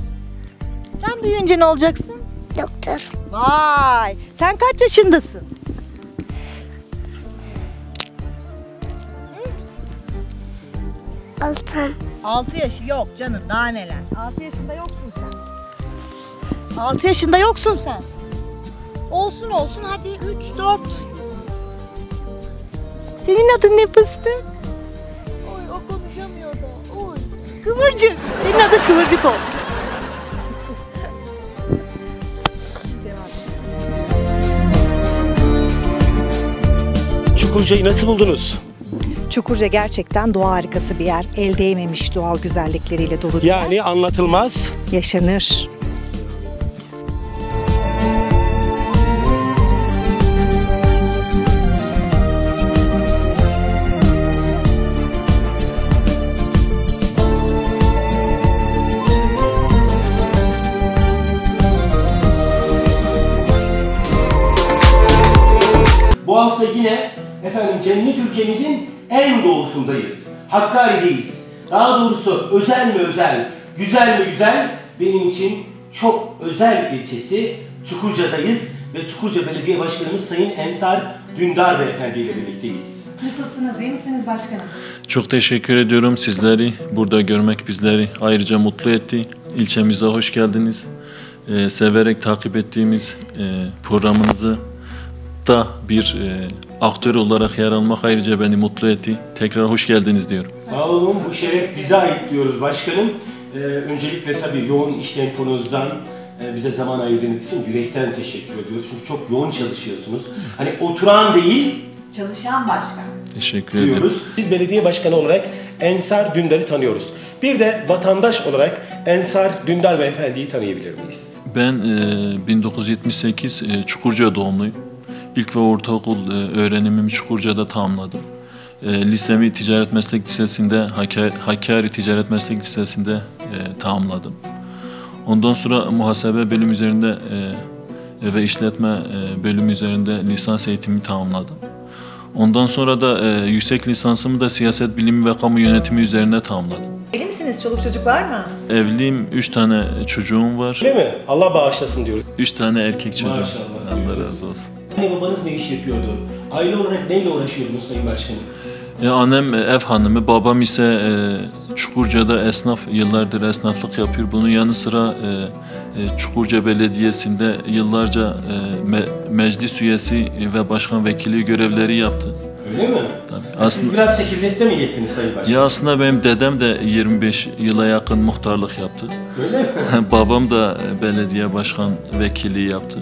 [SPEAKER 8] Sen büyüyünce ne olacaksın?
[SPEAKER 29] Doktor.
[SPEAKER 8] Vay sen kaç yaşındasın?
[SPEAKER 29] Altan.
[SPEAKER 8] 6 yaşı yok canım daha neler. 6 yaşında yoksun sen. 6 yaşında yoksun sen. Olsun olsun hadi 3 4. Senin adın ne fıstık? Oy o konuşamıyor da. Oy. Kıvırcık. Senin adın Kıvırcık ol.
[SPEAKER 2] Çukurca'yı nasıl buldunuz?
[SPEAKER 8] Çukurca gerçekten doğa harikası bir yer. El değmemiş doğal güzellikleriyle dolu bir yer.
[SPEAKER 2] Yani anlatılmaz.
[SPEAKER 8] Yaşanır.
[SPEAKER 2] Bu hafta yine efendim cennet ülkemizin en doğusundayız. Hakkari'deyiz. Daha doğrusu özel mi özel, güzel mi güzel benim için çok özel ilçesi Çukurca'dayız ve Çukurca Belediye Başkanımız Sayın Ensar Dündar Beyefendi ile birlikteyiz.
[SPEAKER 8] Nasılsınız? İyi misiniz başkanım?
[SPEAKER 17] Çok teşekkür ediyorum sizleri. Burada görmek bizleri ayrıca mutlu etti. İlçemize hoş geldiniz. Ee, severek takip ettiğimiz e, programınızı da bir e, aktör olarak yer almak ayrıca beni mutlu etti. Tekrar hoş geldiniz diyorum.
[SPEAKER 2] Sağ olun, bu şeref bize ait diyoruz başkanım. Ee, öncelikle tabii yoğun iş temponuzdan e, bize zaman ayırdığınız için yürekten teşekkür ediyoruz. Çünkü çok yoğun çalışıyorsunuz. Hani oturan değil,
[SPEAKER 8] Çalışan başkan.
[SPEAKER 17] Teşekkür ederim.
[SPEAKER 2] diyoruz. Biz belediye başkanı olarak Ensar Dündar'ı tanıyoruz. Bir de vatandaş olarak Ensar Dündar Beyefendi'yi tanıyabilir miyiz?
[SPEAKER 17] Ben e, 1978 e, Çukurca doğumluyum. İlk ve ortaokul e, öğrenimimi Çukurca'da tamamladım. E, lisemi Ticaret Meslek Lisesi'nde, Hakkari, Ticaret Meslek Lisesi'nde e, tamamladım. Ondan sonra muhasebe bölüm üzerinde ve işletme bölümü üzerinde lisans eğitimi tamamladım. Ondan sonra da e, yüksek lisansımı da siyaset bilimi ve kamu yönetimi üzerine tamamladım.
[SPEAKER 8] Evli misiniz? Çoluk çocuk var mı?
[SPEAKER 17] Evliyim, üç tane çocuğum var.
[SPEAKER 2] Değil mi? Allah bağışlasın diyoruz.
[SPEAKER 17] Üç tane erkek çocuğum.
[SPEAKER 2] Maşallah.
[SPEAKER 17] Allah razı olsun.
[SPEAKER 2] Anne babanız ne iş yapıyordu? Aile olarak neyle uğraşıyordunuz Sayın Başkanım?
[SPEAKER 17] E, annem e, ev hanımı, babam ise e, Çukurca'da esnaf, yıllardır esnaflık yapıyor. Bunun yanı sıra e, e, Çukurca Belediyesi'nde yıllarca e, me- meclis üyesi ve başkan vekili görevleri yaptı.
[SPEAKER 2] Öyle mi?
[SPEAKER 17] Tabii.
[SPEAKER 2] Siz biraz çekirdekte mi yettiniz Sayın Başkanım?
[SPEAKER 17] Ya aslında benim dedem de 25 yıla yakın muhtarlık yaptı.
[SPEAKER 2] Öyle mi?
[SPEAKER 17] Babam da e, belediye başkan vekilliği yaptı.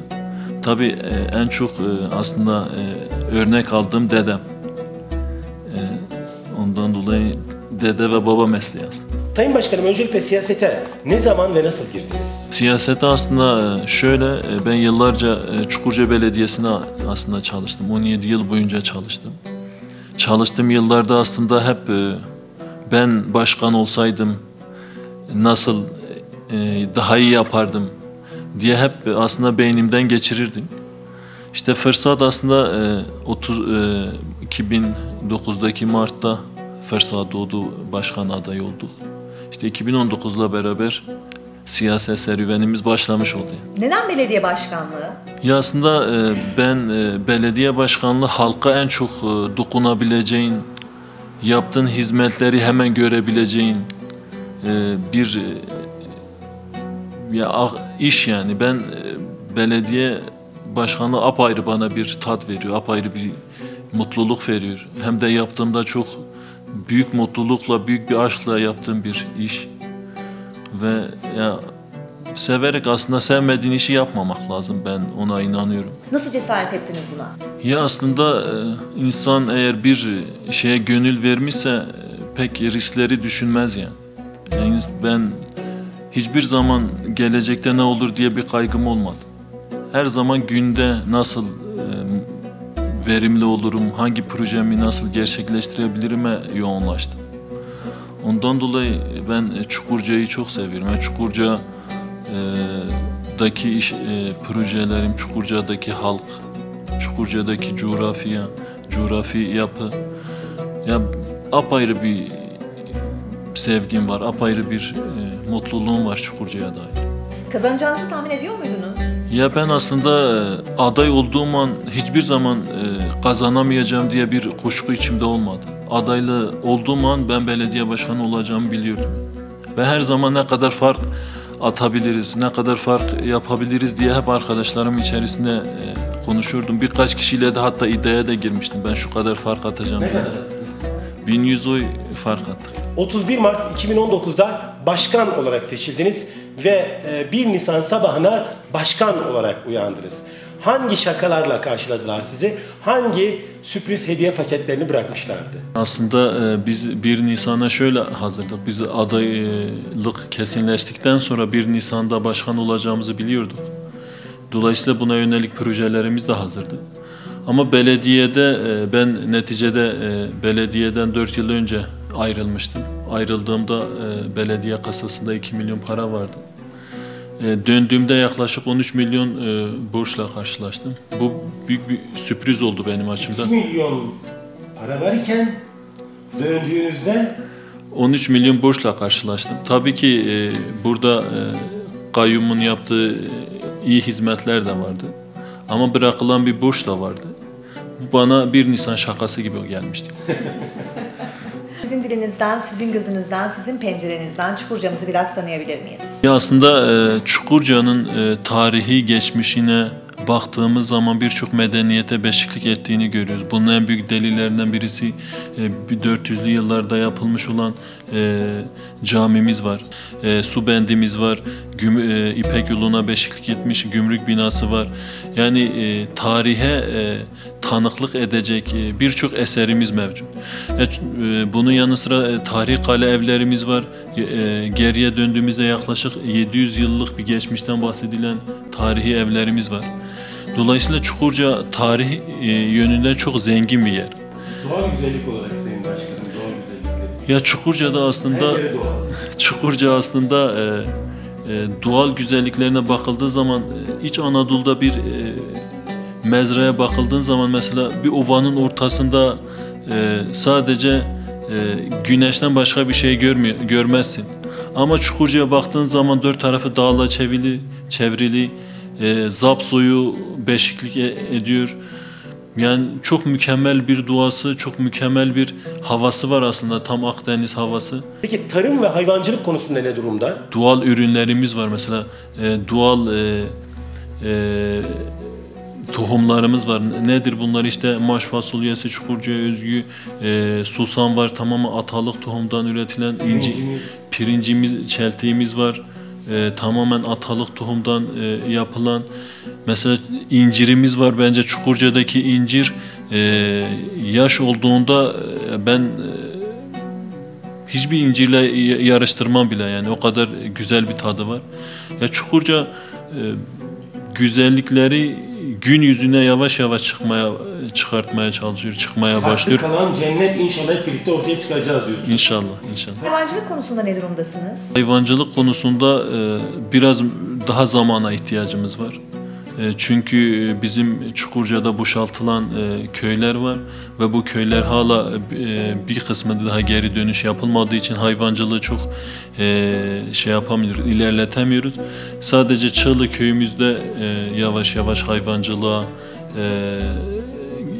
[SPEAKER 17] Tabii e, en çok e, aslında e, örnek aldığım dedem. Ondan dolayı dede ve baba mesleği aslında.
[SPEAKER 28] Sayın Başkanım öncelikle siyasete ne zaman ve nasıl girdiniz?
[SPEAKER 17] Siyasete aslında şöyle, ben yıllarca Çukurca Belediyesi'ne aslında çalıştım. 17 yıl boyunca çalıştım. Çalıştığım yıllarda aslında hep ben başkan olsaydım nasıl daha iyi yapardım diye hep aslında beynimden geçirirdim. İşte fırsat aslında e, 30 e, 2009'daki Mart'ta fırsat doğdu, başkan adayı olduk. İşte 2019'la beraber siyaset serüvenimiz başlamış oldu.
[SPEAKER 8] Neden belediye başkanlığı?
[SPEAKER 17] Ya aslında e, ben e, belediye başkanlığı halka en çok e, dokunabileceğin, yaptığın hizmetleri hemen görebileceğin e, bir e, ya iş yani. Ben e, belediye başkanlığı apayrı bana bir tat veriyor, apayrı bir mutluluk veriyor. Hem de yaptığımda çok büyük mutlulukla, büyük bir aşkla yaptığım bir iş. Ve ya severek aslında sevmediğin işi yapmamak lazım. Ben ona inanıyorum.
[SPEAKER 8] Nasıl cesaret ettiniz buna?
[SPEAKER 17] Ya aslında e, insan eğer bir şeye gönül vermişse e, pek riskleri düşünmez yani. yani ben hiçbir zaman gelecekte ne olur diye bir kaygım olmadı. Her zaman günde nasıl e, verimli olurum, hangi projemi nasıl gerçekleştirebilirime yoğunlaştım. Ondan dolayı ben Çukurca'yı çok seviyorum. Yani Çukurca e, iş e, projelerim, Çukurca'daki halk, Çukurca'daki coğrafya, coğrafi yapı ya apayrı bir sevgim var, apayrı bir e, mutluluğum var Çukurca'ya dair.
[SPEAKER 8] Kazanacağınızı tahmin ediyor muydunuz?
[SPEAKER 17] Ya ben aslında e, aday olduğum an hiçbir zaman e, kazanamayacağım diye bir kuşku içimde olmadı. Adaylı olduğum an ben belediye başkanı olacağımı biliyordum. Ve her zaman ne kadar fark atabiliriz, ne kadar fark yapabiliriz diye hep arkadaşlarım içerisinde e, konuşurdum. Birkaç kişiyle de hatta iddiaya da girmiştim. Ben şu kadar fark atacağım diye.
[SPEAKER 28] kadar?
[SPEAKER 17] 1100 oy fark attık.
[SPEAKER 28] 31 Mart 2019'da başkan olarak seçildiniz ve e, 1 Nisan sabahına başkan olarak uyandınız. Hangi şakalarla karşıladılar sizi? Hangi sürpriz hediye paketlerini bırakmışlardı?
[SPEAKER 17] Aslında e, biz 1 Nisan'a şöyle hazırdık. Biz adaylık kesinleştikten sonra 1 Nisan'da başkan olacağımızı biliyorduk. Dolayısıyla buna yönelik projelerimiz de hazırdı. Ama belediyede e, ben neticede e, belediyeden 4 yıl önce ayrılmıştım. Ayrıldığımda e, belediye kasasında 2 milyon para vardı. E, Döndüğümde yaklaşık 13 milyon e, borçla karşılaştım. Bu büyük bir sürpriz oldu benim açımdan.
[SPEAKER 28] 2 milyon para var iken döndüğünüzde
[SPEAKER 17] 13 milyon borçla karşılaştım. Tabii ki e, burada e, kayyumun yaptığı e, iyi hizmetler de vardı. Ama bırakılan bir borç da vardı. Bu bana bir Nisan şakası gibi gelmişti.
[SPEAKER 8] Sizin dilinizden, sizin gözünüzden, sizin pencerenizden Çukurca'mızı biraz tanıyabilir miyiz?
[SPEAKER 17] Ya aslında e, Çukurca'nın e, tarihi geçmişine baktığımız zaman birçok medeniyete beşiklik ettiğini görüyoruz. Bunun en büyük delillerinden birisi e, bir 400'lü yıllarda yapılmış olan e, camimiz var. E, su bendimiz var. E, İpek yoluna beşiklik etmiş gümrük binası var. Yani e, tarihe e, tanıklık edecek e, birçok eserimiz mevcut. E, e, bunun yanı sıra tarihi kale evlerimiz var. Geriye döndüğümüzde yaklaşık 700 yıllık bir geçmişten bahsedilen tarihi evlerimiz var. Dolayısıyla Çukurca tarih yönünden çok zengin bir yer.
[SPEAKER 28] doğal güzellik olarak Sayın Başkanım doğal güzellikleri.
[SPEAKER 17] Ya Çukurca'da aslında. Çukurca aslında e, e, doğal güzelliklerine bakıldığı zaman İç Anadolu'da bir e, mezraya bakıldığın zaman mesela bir ovanın ortasında e, sadece e, güneşten başka bir şey görmüyor, görmezsin. Ama Çukurca'ya baktığın zaman dört tarafı dağla çevrili, çevrili e, Zapso'yu beşiklik e- ediyor. Yani çok mükemmel bir doğası, çok mükemmel bir havası var aslında tam Akdeniz havası.
[SPEAKER 28] Peki tarım ve hayvancılık konusunda ne durumda?
[SPEAKER 17] Doğal ürünlerimiz var mesela e, doğal e, e, tohumlarımız var. Nedir bunlar işte maş fasulyesi, çukurcuya özgü, e, susam var tamamen atalık tohumdan üretilen inci,
[SPEAKER 28] Pirincimiz.
[SPEAKER 17] çeltiğimiz var. E, tamamen atalık tohumdan e, yapılan mesela incirimiz var bence Çukurca'daki incir e, yaş olduğunda e, ben e, hiçbir incirle yarıştırmam bile yani o kadar güzel bir tadı var. Ya Çukurca e, güzellikleri gün yüzüne yavaş yavaş çıkmaya çıkartmaya çalışıyor, çıkmaya
[SPEAKER 28] Saklı
[SPEAKER 17] başlıyor.
[SPEAKER 28] kalan cennet inşallah hep birlikte ortaya çıkaracağız diyorsunuz.
[SPEAKER 17] İnşallah, inşallah.
[SPEAKER 8] Hayvancılık konusunda ne durumdasınız?
[SPEAKER 17] Hayvancılık konusunda e, biraz daha zamana ihtiyacımız var. E, Çünkü bizim Çukurca'da boşaltılan e, köyler var ve bu köyler hala e, bir kısmında daha geri dönüş yapılmadığı için hayvancılığı çok e, şey yapamıyoruz, ilerletemiyoruz. Sadece Çığlı köyümüzde e, yavaş yavaş hayvancılığa e,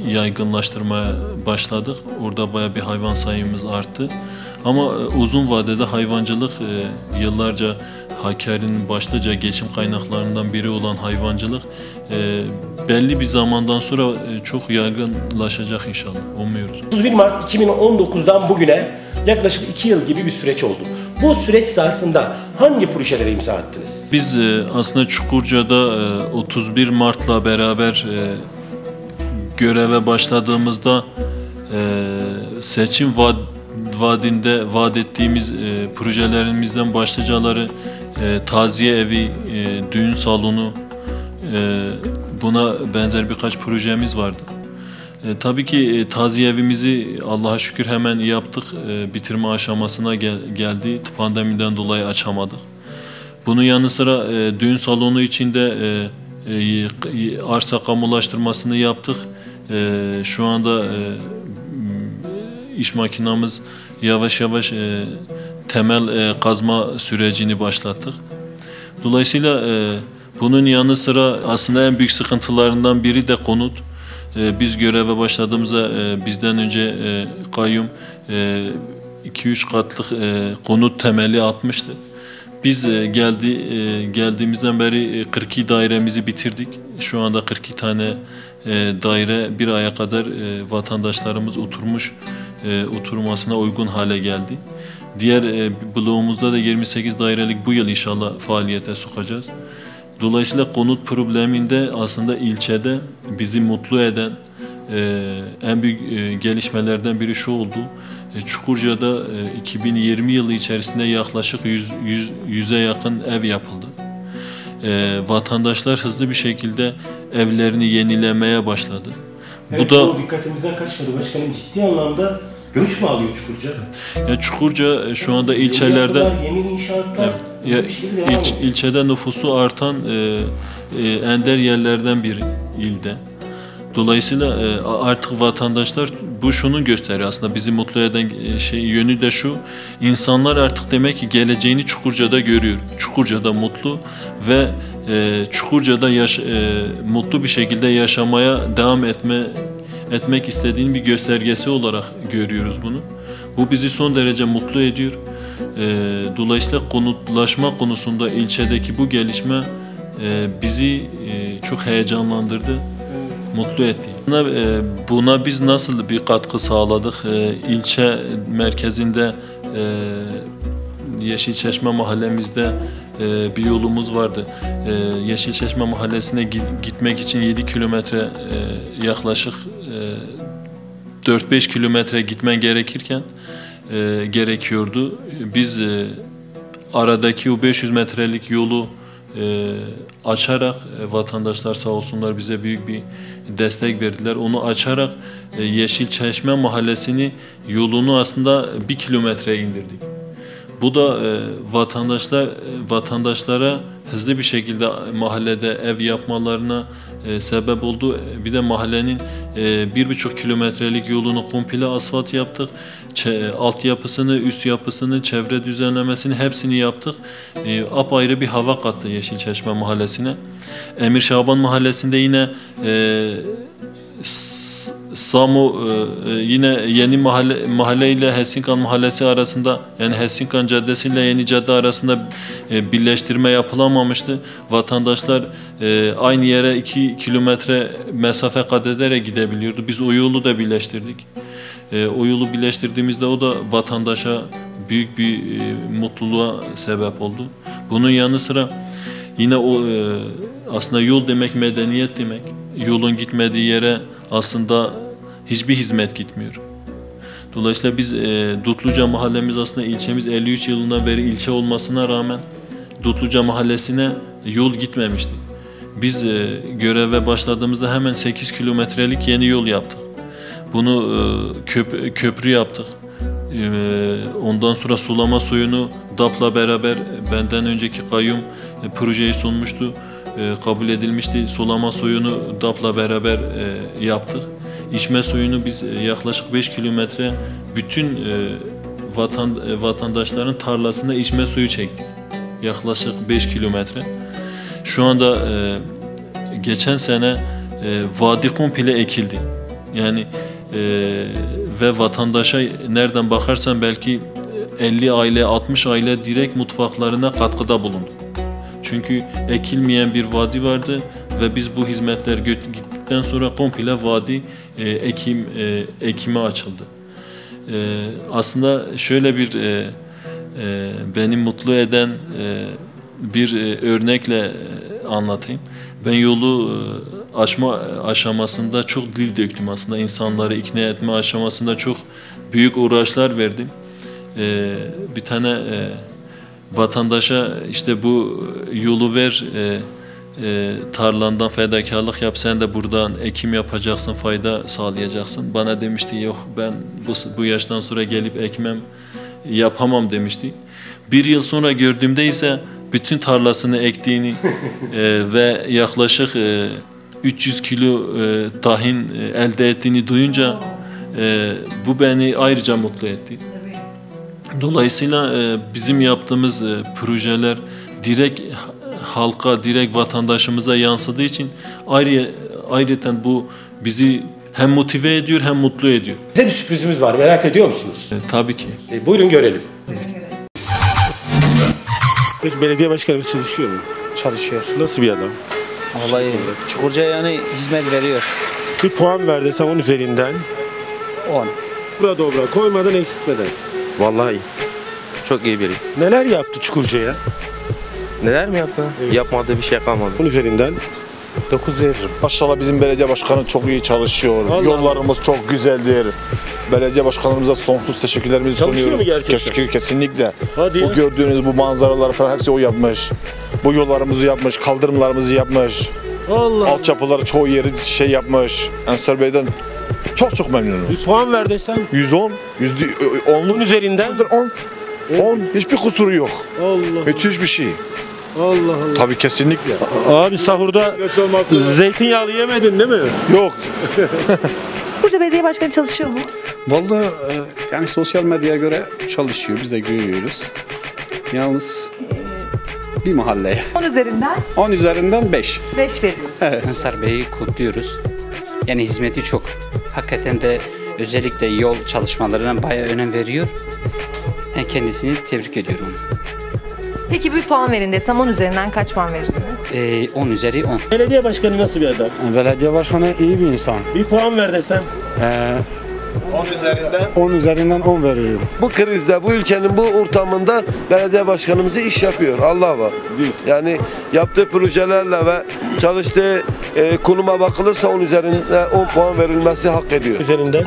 [SPEAKER 17] yaygınlaştırmaya başladık. Orada baya bir hayvan sayımız arttı. Ama e, uzun vadede hayvancılık e, yıllarca Hakkari'nin başlıca geçim kaynaklarından biri olan hayvancılık e, belli bir zamandan sonra e, çok yaygınlaşacak inşallah. Umuyoruz.
[SPEAKER 28] 31 Mart 2019'dan bugüne yaklaşık 2 yıl gibi bir süreç oldu. Bu süreç zarfında hangi projelere imza attınız?
[SPEAKER 17] Biz e, aslında Çukurca'da e, 31 Mart'la beraber e, göreve başladığımızda e, seçim vaad, vaadinde vaat ettiğimiz e, projelerimizden başlıcaları e, taziye evi, e, düğün salonu, e, buna benzer birkaç projemiz vardı. E, tabii ki e, taziye evimizi Allah'a şükür hemen yaptık. E, bitirme aşamasına gel, geldi. Pandemiden dolayı açamadık. Bunun yanı sıra e, düğün salonu içinde e, e, arsa kamulaştırmasını yaptık. E, şu anda e, iş makinamız yavaş yavaş e, temel e, kazma sürecini başlattık. Dolayısıyla e, bunun yanı sıra aslında en büyük sıkıntılarından biri de konut. E, biz göreve başladığımızda e, bizden önce e, kayyum 2-3 katlık e, konut temeli atmıştı. Biz e, geldi e, geldiğimizden beri e, 42 dairemizi bitirdik. Şu anda 42 tane e, daire bir aya kadar e, vatandaşlarımız oturmuş e, oturmasına uygun hale geldi. Diğer e, bloğumuzda da 28 dairelik bu yıl inşallah faaliyete sokacağız. Dolayısıyla konut probleminde aslında ilçede bizi mutlu eden e, en büyük e, gelişmelerden biri şu oldu. E, Çukurca'da e, 2020 yılı içerisinde yaklaşık 100, 100, 100'e yakın ev yapıldı. E, vatandaşlar hızlı bir şekilde evlerini yenilemeye başladı.
[SPEAKER 28] Evet,
[SPEAKER 17] bu da
[SPEAKER 28] dikkatimizden kaçmadı başkanım. Ciddi anlamda göç mü alıyor Çukurca?
[SPEAKER 17] ya Çukurca e, şu anda ilçelerde
[SPEAKER 28] Yeni inşaatlar.
[SPEAKER 17] Ya,
[SPEAKER 28] bir
[SPEAKER 17] ilç-
[SPEAKER 28] ediyor.
[SPEAKER 17] ilçede nüfusu artan e, e, ender yerlerden biri ilde. Dolayısıyla e, artık vatandaşlar bu şunu gösteriyor aslında bizi mutlu eden e, şey yönü de şu. insanlar artık demek ki geleceğini Çukurca'da görüyor. Çukurca'da mutlu ve e, Çukurca'da yaş, e, mutlu bir şekilde yaşamaya devam etme etmek istediğin bir göstergesi olarak görüyoruz bunu. Bu bizi son derece mutlu ediyor. E, dolayısıyla konutlaşma konusunda ilçedeki bu gelişme e, bizi e, çok heyecanlandırdı, mutlu etti. Buna, e, buna biz nasıl bir katkı sağladık? E, ilçe merkezinde e, Yeşilçeşme mahallemizde e, bir yolumuz vardı. E, Yeşilçeşme mahallesine gi- gitmek için 7 kilometre e, yaklaşık e, 4-5 kilometre gitmen gerekirken e, gerekiyordu. Biz e, aradaki o 500 metrelik yolu e, açarak e, vatandaşlar sağ olsunlar bize büyük bir destek verdiler. Onu açarak e, Yeşilçeşme mahallesini yolunu aslında bir kilometre indirdik. Bu da e, vatandaşlar e, vatandaşlara hızlı bir şekilde mahallede ev yapmalarına e, sebep oldu. Bir de mahallenin e, bir buçuk kilometrelik yolunu komple asfalt yaptık. Ç- altyapısını, üst yapısını, çevre düzenlemesini hepsini yaptık. E, apayrı bir hava kattı Yeşilçeşme mahallesine. Emir Şaban mahallesinde yine e, Samu e, e, yine yeni mahalle mahalle ile Helsinkan mahallesi arasında yani Helsinkan Caddesi ile Yeni Cadde arasında e, birleştirme yapılamamıştı. Vatandaşlar e, aynı yere 2 kilometre mesafe kat ederek gidebiliyordu. Biz o yolu da birleştirdik. E, o yolu birleştirdiğimizde o da vatandaşa büyük bir e, mutluluğa sebep oldu. Bunun yanı sıra yine o e, aslında yol demek medeniyet demek. Yolun gitmediği yere aslında hiçbir hizmet gitmiyor. Dolayısıyla biz e, Dutluca mahallemiz aslında ilçemiz 53 yılından beri ilçe olmasına rağmen Dutluca mahallesine yol gitmemişti. Biz e, göreve başladığımızda hemen 8 kilometrelik yeni yol yaptık. Bunu e, köp- köprü yaptık. E, ondan sonra sulama suyunu DAP'la beraber benden önceki kayyum e, projeyi sunmuştu. E, kabul edilmişti. Sulama suyunu DAP'la beraber e, yaptık. İçme suyunu biz e, yaklaşık 5 kilometre bütün vatan, vatandaşların tarlasında içme suyu çektik. Yaklaşık 5 kilometre. Şu anda geçen sene e, vadi komple ekildi. Yani ve vatandaşa nereden bakarsan belki 50 aile 60 aile direkt mutfaklarına katkıda bulundu. Çünkü ekilmeyen bir vadi vardı ve biz bu hizmetler gittikten sonra komple vadi e, ekim e, ekime açıldı. E, aslında şöyle bir e, e, beni mutlu eden e, bir e, örnekle e, anlatayım. Ben yolu e, açma aşamasında çok dil döktüm aslında insanları ikna etme aşamasında çok büyük uğraşlar verdim. E, bir tane e, vatandaşa işte bu yolu ver e, e, tarlandan fedakarlık yap sen de buradan ekim yapacaksın fayda sağlayacaksın. Bana demişti yok ben bu, bu yaştan sonra gelip ekmem yapamam demişti. Bir yıl sonra gördüğümde ise bütün tarlasını ektiğini e, ve yaklaşık e, 300 kilo e, tahin e, elde ettiğini duyunca e, bu beni ayrıca mutlu etti. Dolayısıyla e, bizim yaptığımız e, projeler direkt halka, direkt vatandaşımıza yansıdığı için ayrı ayrıca bu bizi hem motive ediyor hem mutlu ediyor.
[SPEAKER 2] Size bir sürprizimiz var. Merak ediyor musunuz?
[SPEAKER 17] E, tabii ki.
[SPEAKER 2] E, buyurun görelim. Peki belediye başkanımız çalışıyor mu?
[SPEAKER 6] Çalışıyor.
[SPEAKER 2] Nasıl bir adam?
[SPEAKER 6] Vallahi Çukurca yani hizmet veriyor.
[SPEAKER 2] Bir puan ver desem 10 üzerinden.
[SPEAKER 6] 10.
[SPEAKER 2] Burada dobra koymadan eksiltmeden.
[SPEAKER 5] Vallahi çok iyi biri.
[SPEAKER 2] Neler yaptı Çukurca'ya?
[SPEAKER 5] Neler mi yaptı? Yapmadığı bir şey kalmadı.
[SPEAKER 2] 10 üzerinden
[SPEAKER 6] 9 veririm.
[SPEAKER 7] Maşallah bizim belediye başkanı çok iyi çalışıyor.
[SPEAKER 2] Vallahi.
[SPEAKER 7] Yollarımız çok güzeldir. Belediye başkanımıza sonsuz teşekkürlerimizi
[SPEAKER 2] Çalışıyor
[SPEAKER 7] sunuyoruz.
[SPEAKER 2] mu gerçekten?
[SPEAKER 7] Keşke- kesinlikle.
[SPEAKER 2] Hadi
[SPEAKER 7] bu
[SPEAKER 2] ya.
[SPEAKER 7] gördüğünüz bu manzaralar falan hepsi o yapmış. Bu yollarımızı yapmış, kaldırımlarımızı yapmış.
[SPEAKER 2] Allah.
[SPEAKER 7] Altyapıları çoğu yeri şey yapmış. Ensar Bey'den çok çok memnunuz.
[SPEAKER 2] Bir puan ver desem
[SPEAKER 7] 110, yüzde onluk
[SPEAKER 2] üzerinden
[SPEAKER 7] 10. 10. Hiçbir kusuru yok.
[SPEAKER 2] Allah.
[SPEAKER 7] Müthiş bir şey.
[SPEAKER 2] Allah Allah.
[SPEAKER 7] Tabii kesinlikle.
[SPEAKER 2] Abi sahurda zeytinyağlı yemedin değil mi?
[SPEAKER 7] Yok.
[SPEAKER 8] Burca Belediye Başkanı çalışıyor mu?
[SPEAKER 9] Vallahi e, yani sosyal medyaya göre çalışıyor. Biz de görüyoruz. Yalnız bir mahalleye.
[SPEAKER 8] 10 üzerinden
[SPEAKER 9] 10 üzerinden 5.
[SPEAKER 8] 5 veriyoruz.
[SPEAKER 9] Evet.
[SPEAKER 10] Ensar Bey'i kutluyoruz. Yani hizmeti çok. Hakikaten de özellikle yol çalışmalarına bayağı önem veriyor. Ben kendisini tebrik ediyorum.
[SPEAKER 8] Peki bir puan verin desem 10 üzerinden kaç puan verirsiniz?
[SPEAKER 10] Ee, 10 üzeri 10.
[SPEAKER 2] Belediye başkanı nasıl bir adam?
[SPEAKER 6] Belediye başkanı iyi bir insan.
[SPEAKER 2] Bir puan ver desem.
[SPEAKER 6] Ee,
[SPEAKER 7] 10 üzerinden
[SPEAKER 6] 10 üzerinden 10 veriyorum.
[SPEAKER 36] Bu krizde, bu ülkenin bu ortamında belediye başkanımız iş yapıyor. Allah var. Yani yaptığı projelerle ve çalıştığı e, konuma bakılırsa 10 üzerinden 10 puan verilmesi hak ediyor.
[SPEAKER 2] Üzerinden?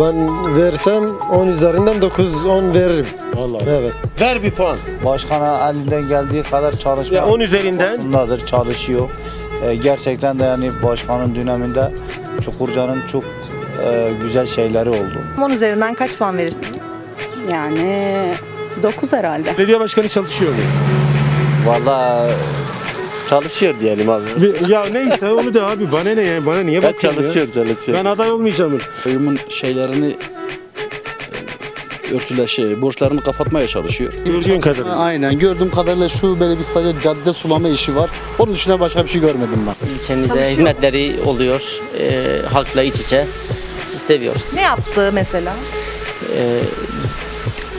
[SPEAKER 6] Ben versem 10 üzerinden 9 10 veririm.
[SPEAKER 2] Allah.
[SPEAKER 6] Evet.
[SPEAKER 2] Ver bir puan.
[SPEAKER 6] Başkana elinden geldiği kadar çalışma.
[SPEAKER 2] Ya 10 üzerinden?
[SPEAKER 6] yapmasındadır, çalışıyor. Ee, gerçekten de yani başkanın döneminde Çukurca'nın çok güzel şeyleri oldu.
[SPEAKER 8] 10 üzerinden kaç puan verirsiniz?
[SPEAKER 37] Yani 9 herhalde.
[SPEAKER 2] Belediye başkanı çalışıyor mu?
[SPEAKER 6] Vallahi çalışıyor diyelim abi.
[SPEAKER 2] Bir- ya neyse onu da abi bana ne ya bana niye
[SPEAKER 6] Ben
[SPEAKER 2] bakıyorsun
[SPEAKER 6] çalışıyor,
[SPEAKER 2] ya?
[SPEAKER 6] çalışıyor.
[SPEAKER 2] Ben aday olmayacağım.
[SPEAKER 9] Köyümün şeylerini e, örtüle şey borçlarını kapatmaya çalışıyor.
[SPEAKER 2] Gördüğün kadarıyla.
[SPEAKER 9] Aynen gördüğüm kadarıyla şu böyle bir sadece cadde sulama işi var. Onun dışında başka bir şey görmedim ben.
[SPEAKER 37] Ülkemize hizmetleri oluyor. Ee, halkla iç içe seviyoruz.
[SPEAKER 8] Ne yaptı mesela?
[SPEAKER 37] Ee,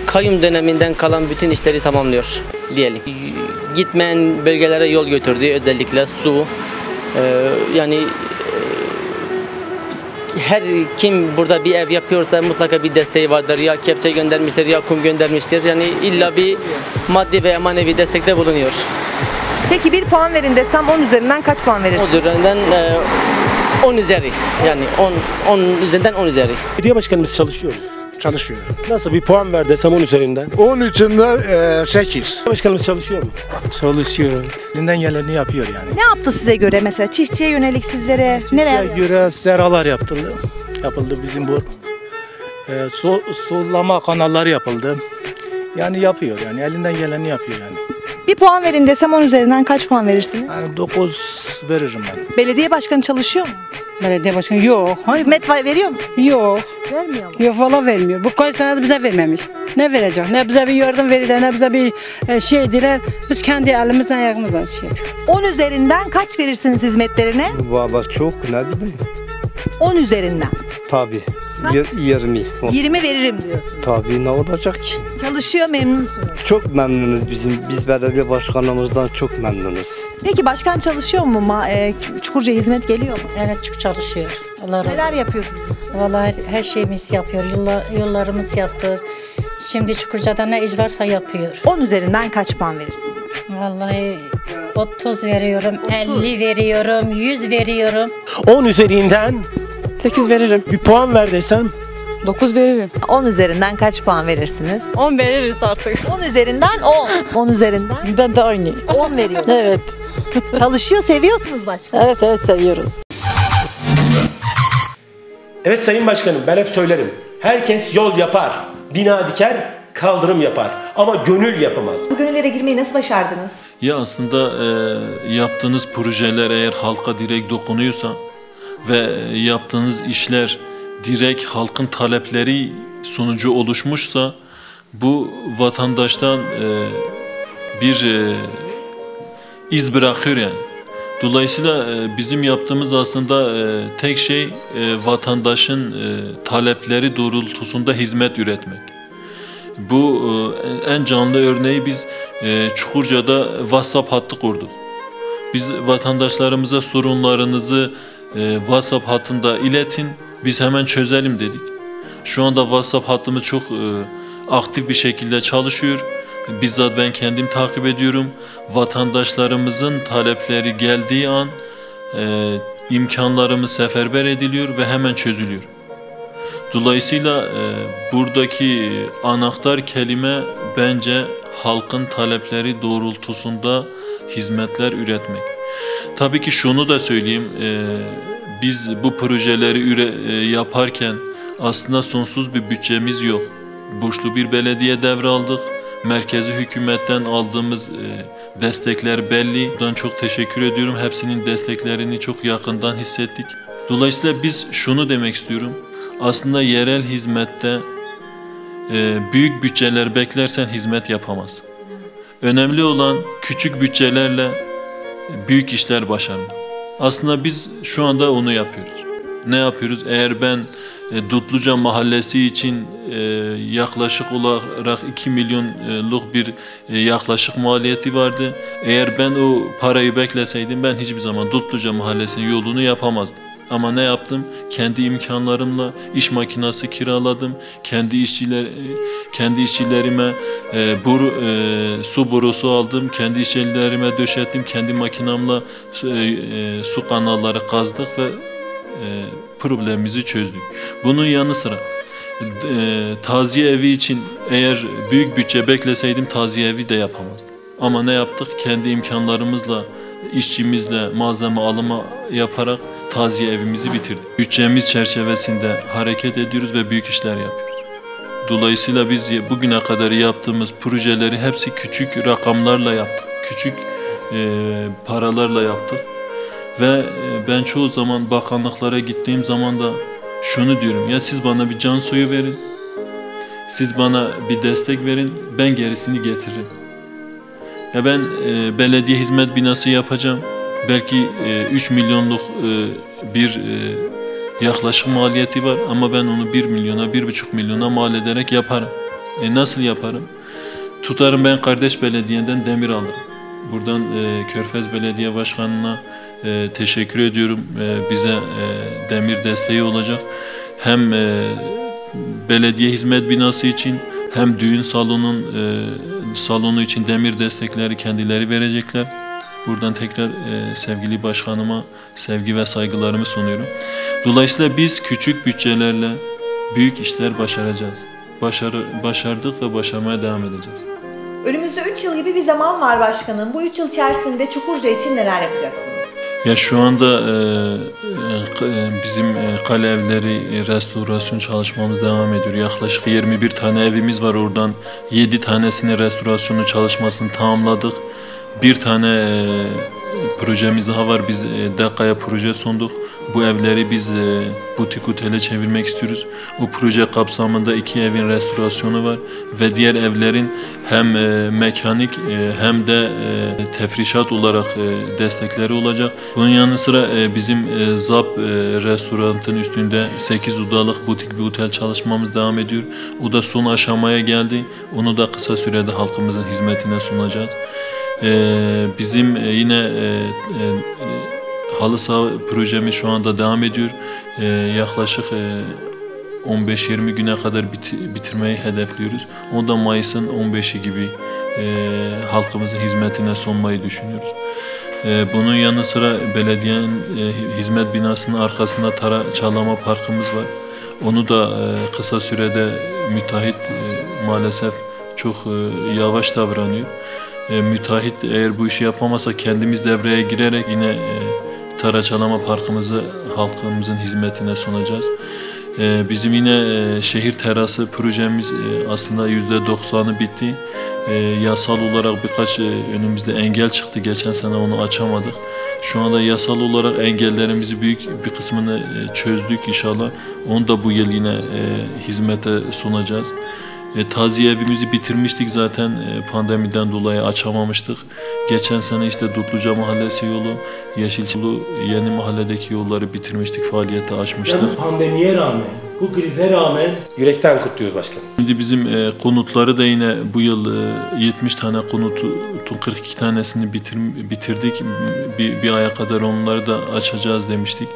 [SPEAKER 37] kayyum döneminden kalan bütün işleri tamamlıyor diyelim. Gitmeyen bölgelere yol götürdü. Özellikle su. Ee, yani e, her kim burada bir ev yapıyorsa mutlaka bir desteği vardır. Ya kepçe göndermiştir ya kum göndermiştir. Yani illa bir maddi veya manevi destekte bulunuyor.
[SPEAKER 8] Peki bir puan verin desem 10 üzerinden kaç puan
[SPEAKER 37] O
[SPEAKER 8] verirsiniz?
[SPEAKER 37] üzerinden e, 10 üzeri. Yani 10 10 üzerinden 10 üzeri.
[SPEAKER 2] Belediye başkanımız çalışıyor
[SPEAKER 31] çalışıyor.
[SPEAKER 28] Nasıl bir puan ver desem 10 üzerinden?
[SPEAKER 31] 10 içinde 8.
[SPEAKER 28] Başkanımız çalışıyor mu?
[SPEAKER 32] Çalışıyor.
[SPEAKER 33] Elinden geleni yapıyor yani.
[SPEAKER 8] Ne yaptı size göre mesela çiftçiye yönelik sizlere neler
[SPEAKER 33] Bize göre seralar yapıldı. Yapıldı bizim bu e, su, sulama kanalları yapıldı. Yani yapıyor yani elinden geleni yapıyor yani.
[SPEAKER 8] Bir puan verin desem 10 üzerinden kaç puan verirsiniz?
[SPEAKER 33] yani 9 veririm ben.
[SPEAKER 8] Belediye başkanı çalışıyor mu?
[SPEAKER 34] Belediye başkanı yok.
[SPEAKER 8] Hizmet va- veriyor mu?
[SPEAKER 34] Yok.
[SPEAKER 8] Vermiyor mu?
[SPEAKER 34] Yok valla vermiyor. Bu kaç senedir bize vermemiş. Ne verecek? Ne bize bir yardım verirler, ne bize bir e, şey diler. Biz kendi elimizden ayağımızdan şey yapıyoruz.
[SPEAKER 8] 10 üzerinden kaç verirsiniz hizmetlerine?
[SPEAKER 38] Valla çok ne bileyim.
[SPEAKER 8] 10 üzerinden.
[SPEAKER 38] Tabii. Yir- 20.
[SPEAKER 8] 20 veririm diyorsun.
[SPEAKER 38] Tabii ne olacak ki?
[SPEAKER 8] Çalışıyor memnunsunuz.
[SPEAKER 38] Çok memnunuz bizim. Biz belediye başkanımızdan çok memnunuz.
[SPEAKER 8] Peki başkan çalışıyor mu? Ma e, Çukurca hizmet geliyor mu?
[SPEAKER 39] Evet çok çalışıyor. Allah razı
[SPEAKER 8] Neler yapıyor sizin için?
[SPEAKER 39] Vallahi her, her şeyimiz yapıyor. Yolla, yollarımız yaptı. Şimdi Çukurca'da ne iş varsa yapıyor.
[SPEAKER 8] 10 üzerinden kaç puan verirsiniz?
[SPEAKER 39] Vallahi 30 veriyorum, 50 veriyorum, 100 veriyorum.
[SPEAKER 28] 10 üzerinden
[SPEAKER 24] 8 veririm.
[SPEAKER 28] bir puan ver desem
[SPEAKER 24] 9 veririm.
[SPEAKER 8] 10 üzerinden kaç puan verirsiniz?
[SPEAKER 24] 10 veririz artık.
[SPEAKER 8] 10 üzerinden 10. 10 üzerinden
[SPEAKER 24] Ben de aynı.
[SPEAKER 8] 10 veriyorum.
[SPEAKER 24] Evet.
[SPEAKER 8] Çalışıyor, seviyorsunuz başkan.
[SPEAKER 24] Evet evet seviyoruz.
[SPEAKER 28] Evet Sayın Başkanım ben hep söylerim. Herkes yol yapar, bina diker, kaldırım yapar. Ama gönül yapamaz.
[SPEAKER 8] Bu gönüllere girmeyi nasıl başardınız?
[SPEAKER 17] Ya aslında e, yaptığınız projeler eğer halka direkt dokunuyorsa ve yaptığınız işler direkt halkın talepleri sonucu oluşmuşsa bu vatandaştan e, bir e, iz bırakıyor yani. Dolayısıyla e, bizim yaptığımız aslında e, tek şey e, vatandaşın e, talepleri doğrultusunda hizmet üretmek. Bu e, en canlı örneği biz e, Çukurca'da WhatsApp hattı kurduk. Biz vatandaşlarımıza sorunlarınızı e, WhatsApp hattında iletin, biz hemen çözelim dedik. Şu anda WhatsApp hattımız çok e, aktif bir şekilde çalışıyor. Bizzat ben kendim takip ediyorum. Vatandaşlarımızın talepleri geldiği an e, imkanlarımız seferber ediliyor ve hemen çözülüyor. Dolayısıyla e, buradaki anahtar kelime bence halkın talepleri doğrultusunda hizmetler üretmek. Tabii ki şunu da söyleyeyim, e, biz bu projeleri e, yaparken aslında sonsuz bir bütçemiz yok. Boşlu bir belediye devraldık. Merkezi hükümetten aldığımız e, destekler belli. Buradan çok teşekkür ediyorum. Hepsinin desteklerini çok yakından hissettik. Dolayısıyla biz şunu demek istiyorum. Aslında yerel hizmette büyük bütçeler beklersen hizmet yapamaz. Önemli olan küçük bütçelerle büyük işler başarmak. Aslında biz şu anda onu yapıyoruz. Ne yapıyoruz? Eğer ben e, Dutluca Mahallesi için e, yaklaşık olarak 2 milyonluk bir e, yaklaşık maliyeti vardı. Eğer ben o parayı bekleseydim ben hiçbir zaman Dutluca Mahallesi'nin yolunu yapamazdım. Ama ne yaptım? Kendi imkanlarımla iş makinası kiraladım. Kendi işçiler kendi işçilerime e, boru, e, su borusu aldım. Kendi işçilerime döşettim. Kendi makinamla e, e, su kanalları kazdık ve e, problemimizi çözdük. Bunun yanı sıra e, taziye evi için eğer büyük bütçe bekleseydim taziye evi de yapamazdım. Ama ne yaptık? Kendi imkanlarımızla, işçimizle malzeme alımı yaparak taziye evimizi bitirdik. Bütçemiz çerçevesinde hareket ediyoruz ve büyük işler yapıyoruz. Dolayısıyla biz bugüne kadar yaptığımız projeleri hepsi küçük rakamlarla yaptık. Küçük e, paralarla yaptık. Ve e, ben çoğu zaman bakanlıklara gittiğim zaman da şunu diyorum. Ya siz bana bir can suyu verin. Siz bana bir destek verin. Ben gerisini getiririm. Ya ben e, belediye hizmet binası yapacağım. Belki e, 3 milyonluk e, bir e, yaklaşık maliyeti var ama ben onu 1 milyona, 1,5 milyona mal ederek yaparım. E nasıl yaparım? Tutarım ben kardeş belediyeden demir alırım. Buradan e, Körfez Belediye Başkanı'na e, teşekkür ediyorum. E, bize e, demir desteği olacak. Hem e, belediye hizmet binası için hem düğün salonun e, salonu için demir destekleri kendileri verecekler. Buradan tekrar e, sevgili başkanıma sevgi ve saygılarımı sunuyorum. Dolayısıyla biz küçük bütçelerle büyük işler başaracağız. Başarı, başardık ve başarmaya devam edeceğiz.
[SPEAKER 8] Önümüzde 3 yıl gibi bir zaman var başkanım. Bu 3 yıl içerisinde Çukurca için neler yapacaksınız?
[SPEAKER 17] Ya şu anda e, e, e, bizim e, kale evleri e, restorasyon çalışmamız devam ediyor. Yaklaşık 21 tane evimiz var oradan 7 tanesini restorasyonu çalışmasını tamamladık. Bir tane e, projemiz daha var. Biz e, Dakaya proje sunduk. Bu evleri biz e, butik otele çevirmek istiyoruz. O proje kapsamında iki evin restorasyonu var ve diğer evlerin hem mekanik hem de tefrişat olarak destekleri olacak. Bunun yanı sıra bizim ZAP restoranın üstünde 8 odalık butik bir otel çalışmamız devam ediyor. O da son aşamaya geldi. Onu da kısa sürede halkımızın hizmetine sunacağız. E, bizim e, yine e, e, halı saha projemiz şu anda devam ediyor. E, yaklaşık e, 15-20 güne kadar bit- bitirmeyi hedefliyoruz. O da Mayıs'ın 15'i gibi e, halkımızın hizmetine sunmayı düşünüyoruz. E, bunun yanı sıra belediyenin e, hizmet binasının arkasında Tara Çağlama Parkımız var. Onu da e, kısa sürede müteahhit e, maalesef çok e, yavaş davranıyor. E, müteahhit eğer bu işi yapamazsa kendimiz devreye girerek yine e, Taraçalama Parkımızı halkımızın hizmetine sunacağız. E, bizim yine e, şehir terası projemiz e, aslında yüzde doksanı bitti. E, yasal olarak birkaç e, önümüzde engel çıktı. Geçen sene onu açamadık. Şu anda yasal olarak engellerimizi büyük bir kısmını e, çözdük inşallah. Onu da bu yıl yine e, hizmete sunacağız. E, taziye evimizi bitirmiştik zaten e, pandemiden dolayı açamamıştık. Geçen sene işte Dutluca Mahallesi yolu, Yeşilçulu Yeni Mahalledeki yolları bitirmiştik, faaliyete açmıştık.
[SPEAKER 28] Yani pandemiye rağmen, bu krize rağmen yürekten kutluyoruz başkanım.
[SPEAKER 17] Şimdi bizim e, konutları da yine bu yıl e, 70 tane konutun 42 tanesini bitir, bitirdik. Bir, bir aya kadar onları da açacağız demiştik.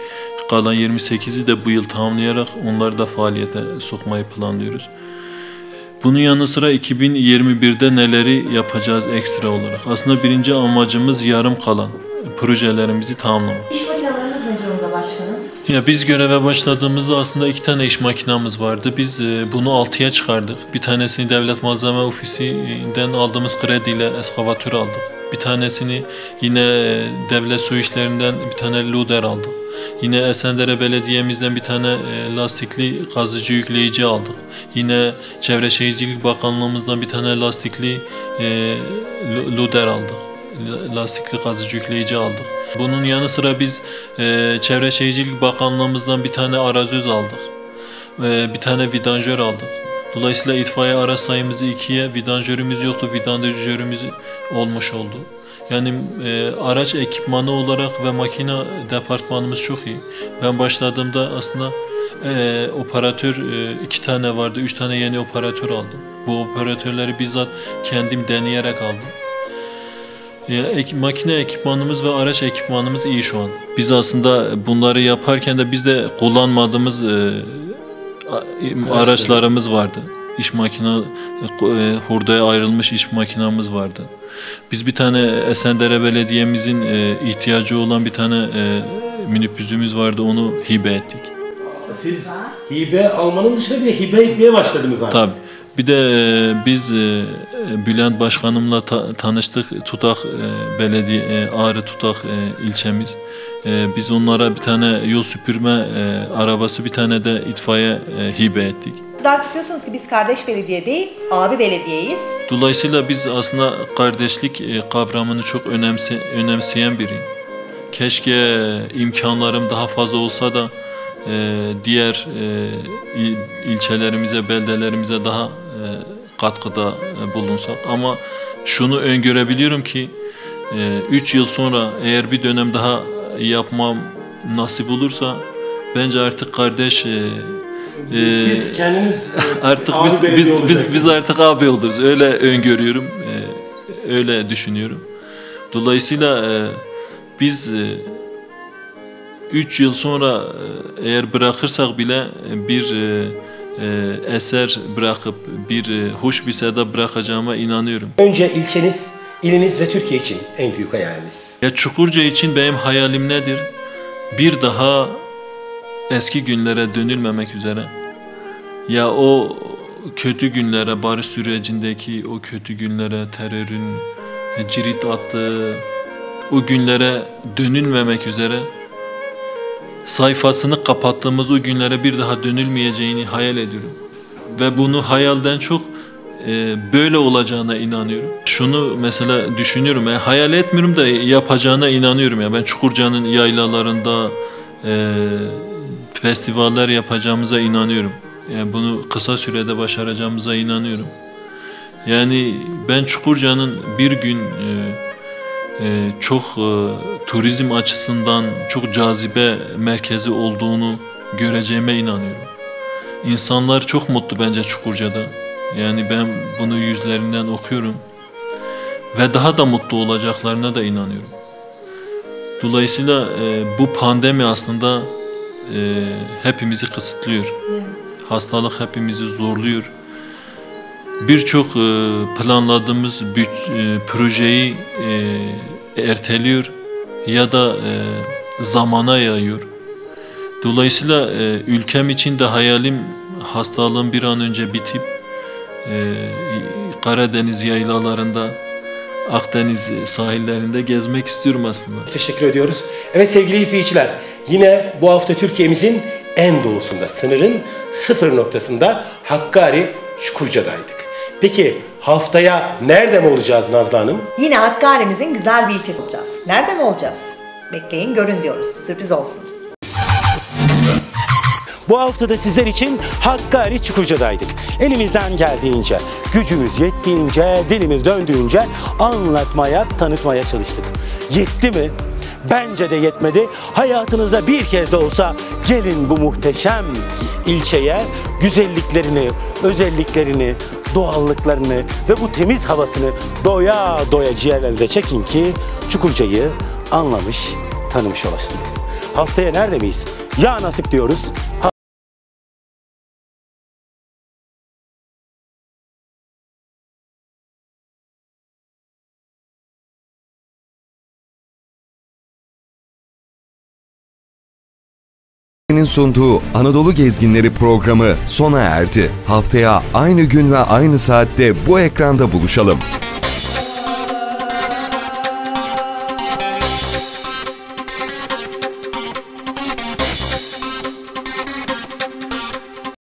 [SPEAKER 17] Kalan 28'i de bu yıl tamamlayarak onları da faaliyete sokmayı planlıyoruz. Bunun yanı sıra 2021'de neleri yapacağız ekstra olarak? Aslında birinci amacımız yarım kalan projelerimizi tamamlamak.
[SPEAKER 8] İş makinalarınız ne durumda başkanım?
[SPEAKER 17] Ya biz göreve başladığımızda aslında iki tane iş makinamız vardı. Biz e, bunu altıya çıkardık. Bir tanesini Devlet Malzeme Ofisi'nden aldığımız krediyle eskavatör aldık. Bir tanesini yine e, devlet su işlerinden bir tane luder aldık. Yine Esendere Belediye'mizden bir tane e, lastikli kazıcı yükleyici aldık. Yine Çevre Şehircilik Bakanlığımızdan bir tane lastikli e, lu- luder aldık. La- Lastikli kazıcı yükleyici aldık. Bunun yanı sıra biz e, Çevre Şehircilik Bakanlığımızdan bir tane arazöz aldık. E, bir tane vidanjör aldık. Dolayısıyla itfaiye araç sayımızı ikiye, vidanjörümüz yoktu, vidanjörümüz olmuş oldu. Yani e, araç ekipmanı olarak ve makine departmanımız çok iyi. Ben başladığımda aslında e, operatör e, iki tane vardı, üç tane yeni operatör aldım. Bu operatörleri bizzat kendim deneyerek aldım. Ya, ek- makine ekipmanımız ve araç ekipmanımız iyi şu an. Biz aslında bunları yaparken de biz de kullanmadığımız e, araçlarımız vardı. İş makine e, hurdaya ayrılmış iş makinamız vardı. Biz bir tane Esendere Belediye'mizin e, ihtiyacı olan bir tane e, minibüsümüz vardı. Onu hibe ettik.
[SPEAKER 28] Siz hibe almanın dışında bir hibe etmeye başladınız artık.
[SPEAKER 17] Tabii. Bir de e, biz e, Bülent Başkanımla ta- tanıştık. Tutak e, Belediye e, Ağrı Tutak e, ilçemiz. E, biz onlara bir tane yol süpürme e, arabası, bir tane de itfaiye e, hibe ettik.
[SPEAKER 8] Siz artık diyorsunuz ki biz kardeş belediye değil, abi belediyeyiz.
[SPEAKER 17] Dolayısıyla biz aslında kardeşlik e, kavramını çok önemse, önemseyen biriyim. Keşke imkanlarım daha fazla olsa da e, diğer e, il- ilçelerimize, beldelerimize daha katkıda bulunsak. Ama şunu öngörebiliyorum ki 3 yıl sonra eğer bir dönem daha yapmam nasip olursa bence artık kardeş e, e,
[SPEAKER 28] Siz kendiniz e,
[SPEAKER 17] artık biz biz, biz biz artık abi oluruz. Öyle öngörüyorum. e, öyle düşünüyorum. Dolayısıyla e, biz 3 yıl sonra eğer bırakırsak bile bir e, e, eser bırakıp bir e, hoş bir seda bırakacağıma inanıyorum.
[SPEAKER 28] Önce ilçeniz, iliniz ve Türkiye için en büyük hayaliniz.
[SPEAKER 17] Ya Çukurca için benim hayalim nedir? Bir daha eski günlere dönülmemek üzere Ya o kötü günlere, barış sürecindeki o kötü günlere, terörün cirit attığı o günlere dönülmemek üzere sayfasını kapattığımız o günlere bir daha dönülmeyeceğini hayal ediyorum. Ve bunu hayalden çok e, böyle olacağına inanıyorum. Şunu mesela düşünüyorum, yani hayal etmiyorum da yapacağına inanıyorum. ya Ben Çukurca'nın yaylalarında e, festivaller yapacağımıza inanıyorum. Yani bunu kısa sürede başaracağımıza inanıyorum. Yani ben Çukurca'nın bir gün e, e, çok e, turizm açısından çok cazibe merkezi olduğunu göreceğime inanıyorum. İnsanlar çok mutlu bence Çukurca'da. Yani ben bunu yüzlerinden okuyorum. Ve daha da mutlu olacaklarına da inanıyorum. Dolayısıyla e, bu pandemi aslında e, hepimizi kısıtlıyor. Hastalık hepimizi zorluyor. Birçok e, planladığımız büt- e, projeyi e, erteliyor ya da e, zamana yayıyor. Dolayısıyla e, ülkem için de hayalim hastalığın bir an önce bitip e, Karadeniz yaylalarında, Akdeniz sahillerinde gezmek istiyorum aslında.
[SPEAKER 28] Teşekkür ediyoruz. Evet sevgili izleyiciler, yine bu hafta Türkiye'mizin en doğusunda, sınırın sıfır noktasında Hakkari Çukurca'daydık. Peki haftaya nerede mi olacağız Nazlı Hanım?
[SPEAKER 8] Yine Hakkari'mizin güzel bir ilçesi olacağız. Nerede mi olacağız? Bekleyin görün diyoruz. Sürpriz olsun.
[SPEAKER 2] Bu hafta da sizler için Hakkari Çukurca'daydık. Elimizden geldiğince, gücümüz yettiğince, dilimiz döndüğünce anlatmaya, tanıtmaya çalıştık. Yetti mi? Bence de yetmedi. Hayatınıza bir kez de olsa gelin bu muhteşem ilçeye güzelliklerini, özelliklerini, doğallıklarını ve bu temiz havasını doya doya ciğerlerinize çekin ki Çukurca'yı anlamış, tanımış olasınız. Haftaya nerede miyiz? Ya nasip diyoruz.
[SPEAKER 40] Türkiye'nin sunduğu Anadolu Gezginleri programı sona erdi. Haftaya aynı gün ve aynı saatte bu ekranda buluşalım.